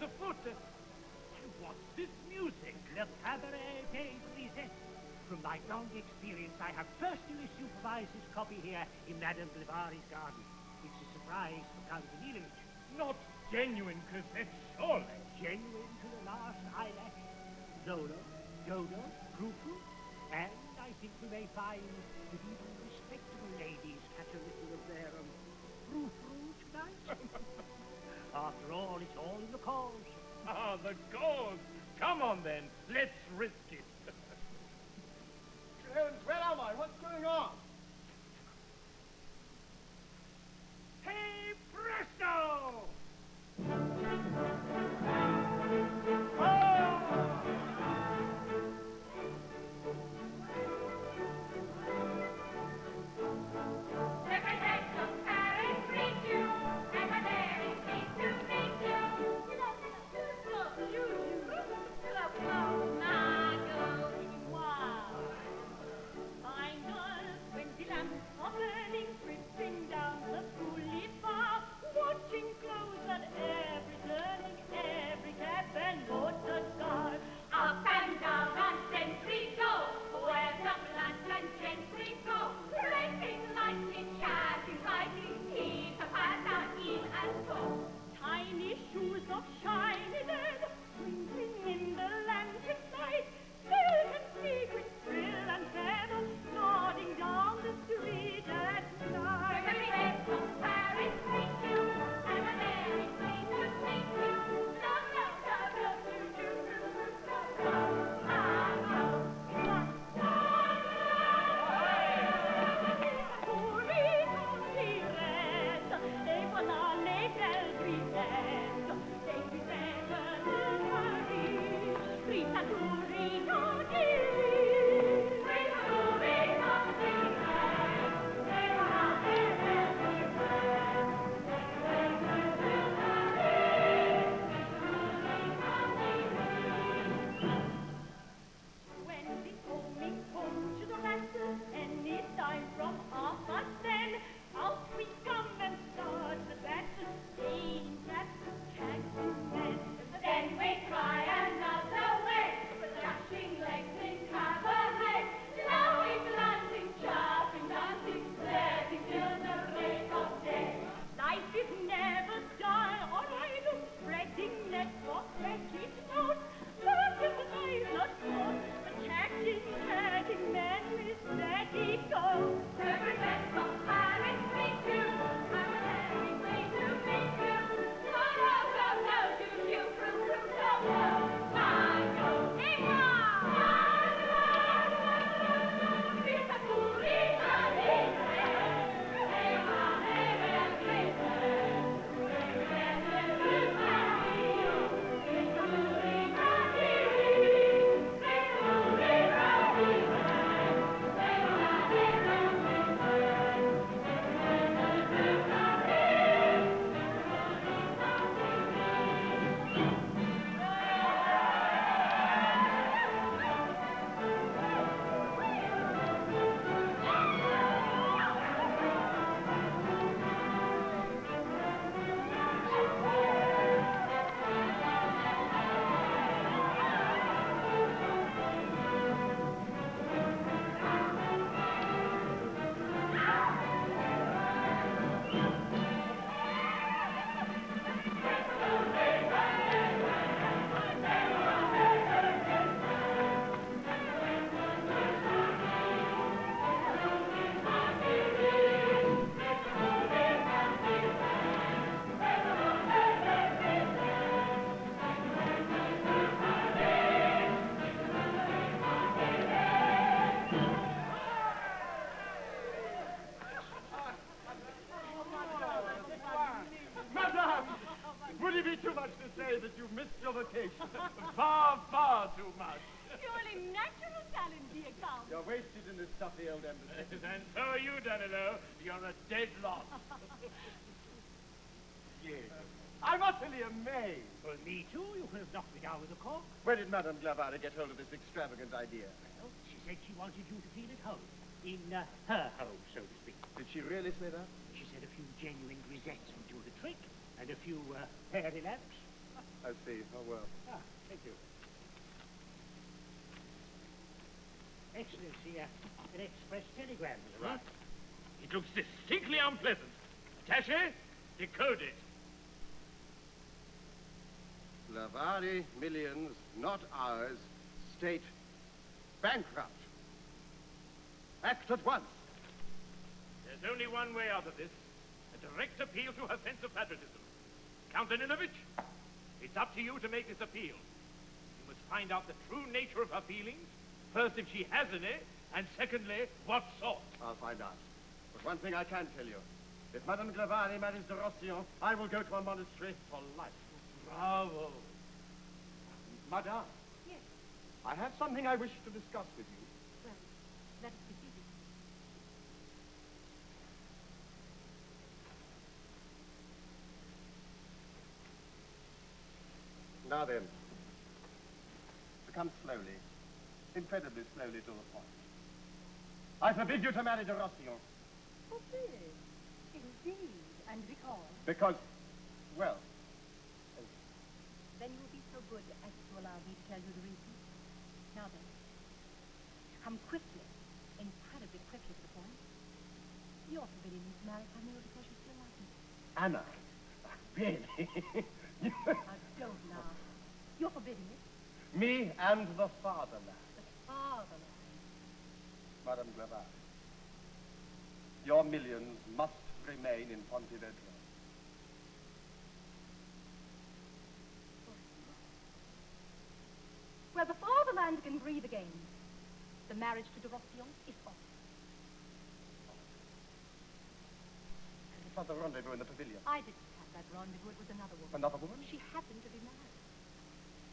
Afoot? And what's this music? Le Cabaret des Grisettes. From my long experience, I have personally supervised this copy here in Madame Glavari's garden. It's a surprise for Count Danilovich. Not genuine Cosette, surely. Genuine to the last eyelash. Lolo, Dodo, Frou-Frou, and I think we may find that even respectable ladies catch a little of their um, Frou-Frou tonight. After all, it's all in the cause. Ah, the cause. Come on then, let's risk it. Did Madame Glavari get hold of this extravagant idea? Well, she said she wanted you to feel at home. In uh, her home, so to speak. Did she really say that? She said a few genuine grisettes would do the trick, and a few uh, fairy lamps. I see. Oh, well. Ah, thank you. Excellency, uh, an express telegram has arrived. It looks distinctly unpleasant. Attache, decode it. Glavari millions, not ours. State bankrupt. Act at once. There's only one way out of this. A direct appeal to her sense of patriotism. Count Danilovich, it's up to you to make this appeal. You must find out the true nature of her feelings. First, if she has any, and secondly, what sort. I'll find out. But one thing I can tell you. If Madame Glavari marries de Rosillon, I will go to a monastery for life. Bravo. Madame. Yes. I have something I wish to discuss with you. Well, let us be seated. Now then, to come slowly, incredibly slowly to the point. I forbid you to marry de Rosillon Forbid. Indeed. And because? because, well, Then you will be so good as to allow me to tell you the reason. Now then, come quickly, incredibly quickly to the point. You're forbidding me to marry Camille because you still like me. Anna, really? I don't laugh. You're forbidding it. Me and the fatherland, The fatherland. Madame Glavari. Your millions must remain in Pontevedra. Well, the fatherland can breathe again. The marriage to de Rosillon is off. What about the rendezvous in the pavilion? I didn't have that rendezvous. It was another woman. Another woman? She happened to be married.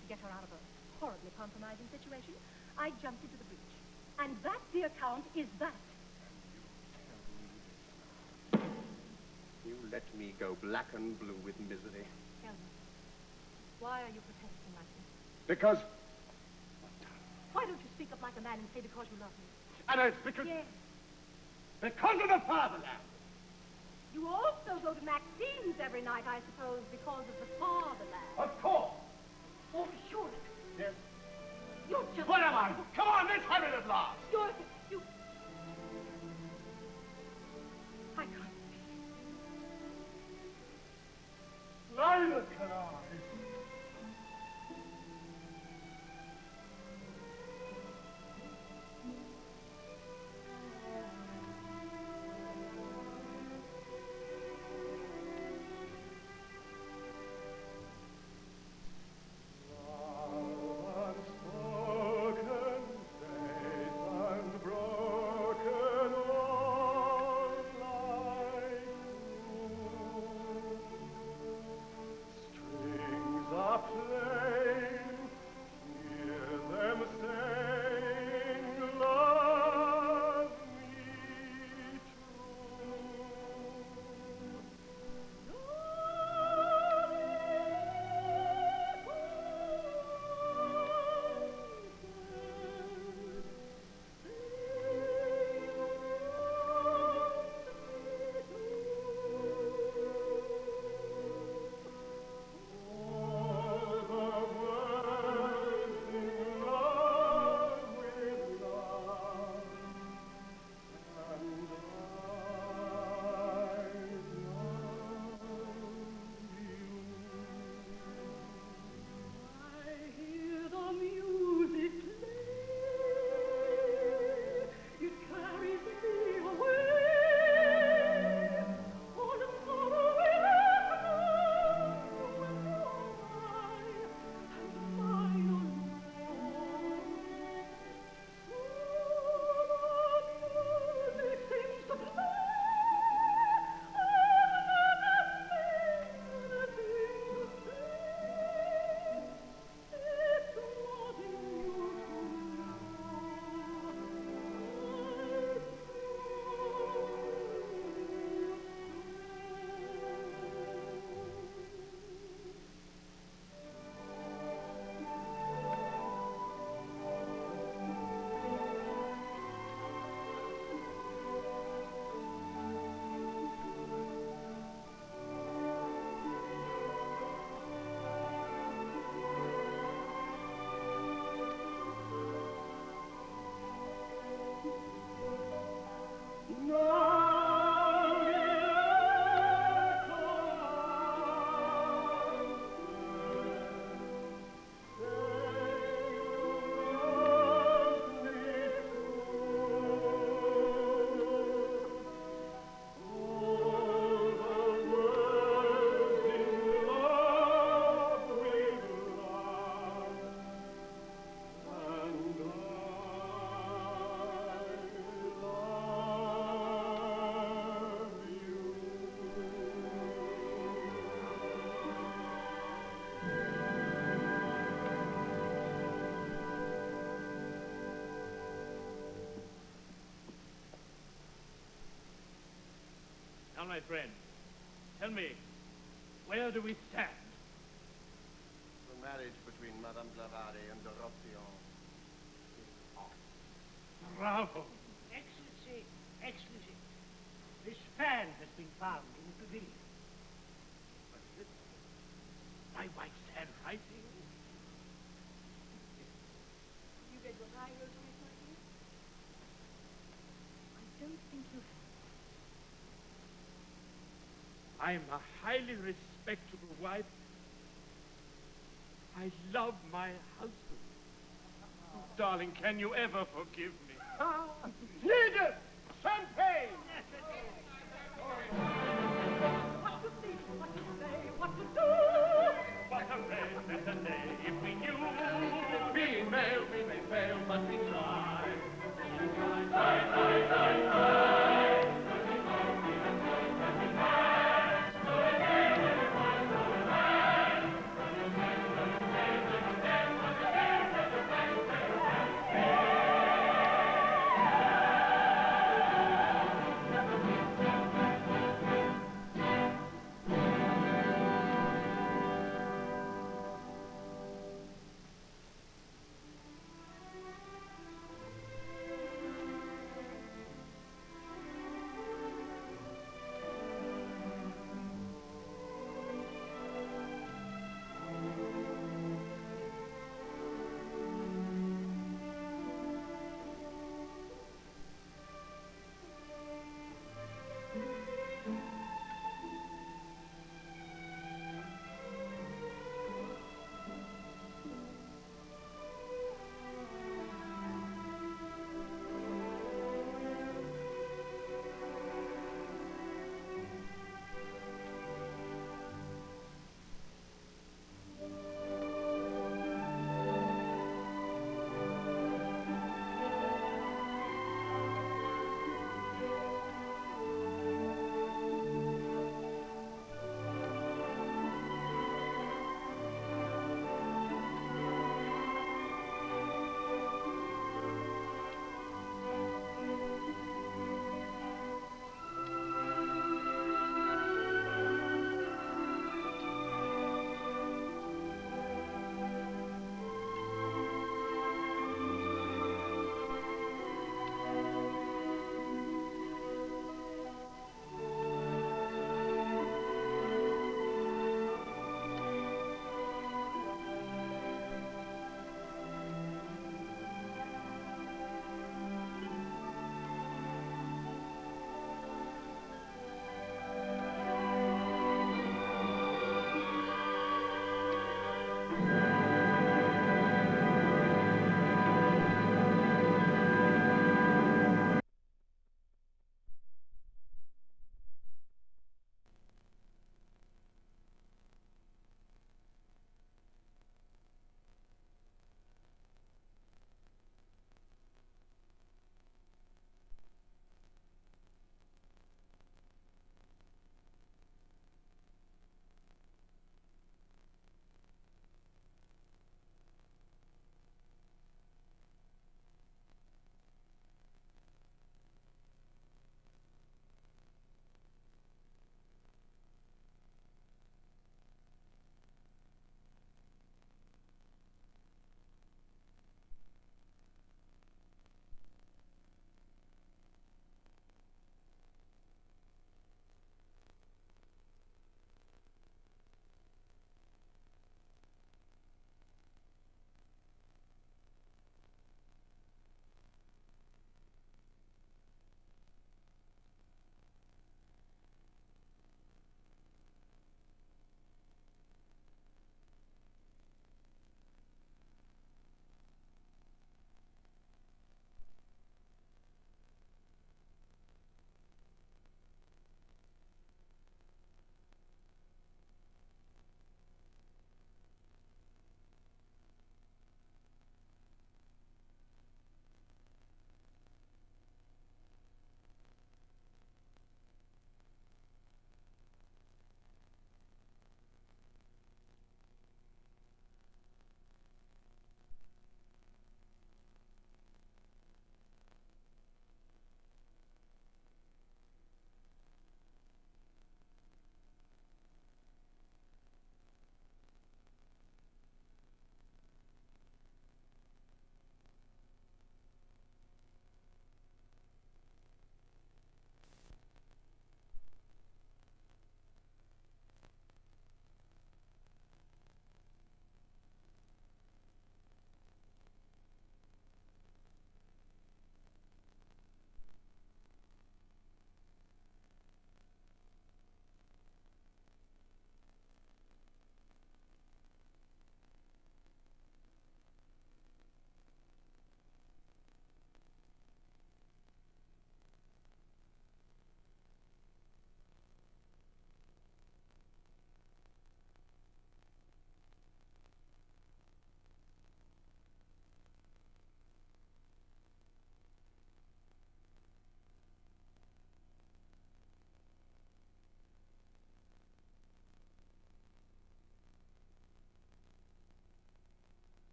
To get her out of a horribly compromising situation, I jumped into the breach. And that, dear Count, is that. You let me go black and blue with misery. Tell me, why are you protesting like this? Because, Why don't you speak up like a man and say because you love me? Anna, it's because, Yes. because of the fatherland. You also go to Maxim's every night, I suppose, because of the fatherland. Of course. Oh, surely. Yes. You're just... What am I? Come on, let's have it at last. You're... You... I can't Neither can I. my friend. Tell me, where do we stand? The marriage between Madame Glavari and de Rosillon is off. Bravo. Excellency, Excellency, this fan has been found in the pavilion. What is it? My wife's handwriting? You read what I wrote on it, my dear? I don't think you have. I'm a highly respectable wife. I love my husband. Darling, can you ever forgive me? Ah, Needed! Champagne!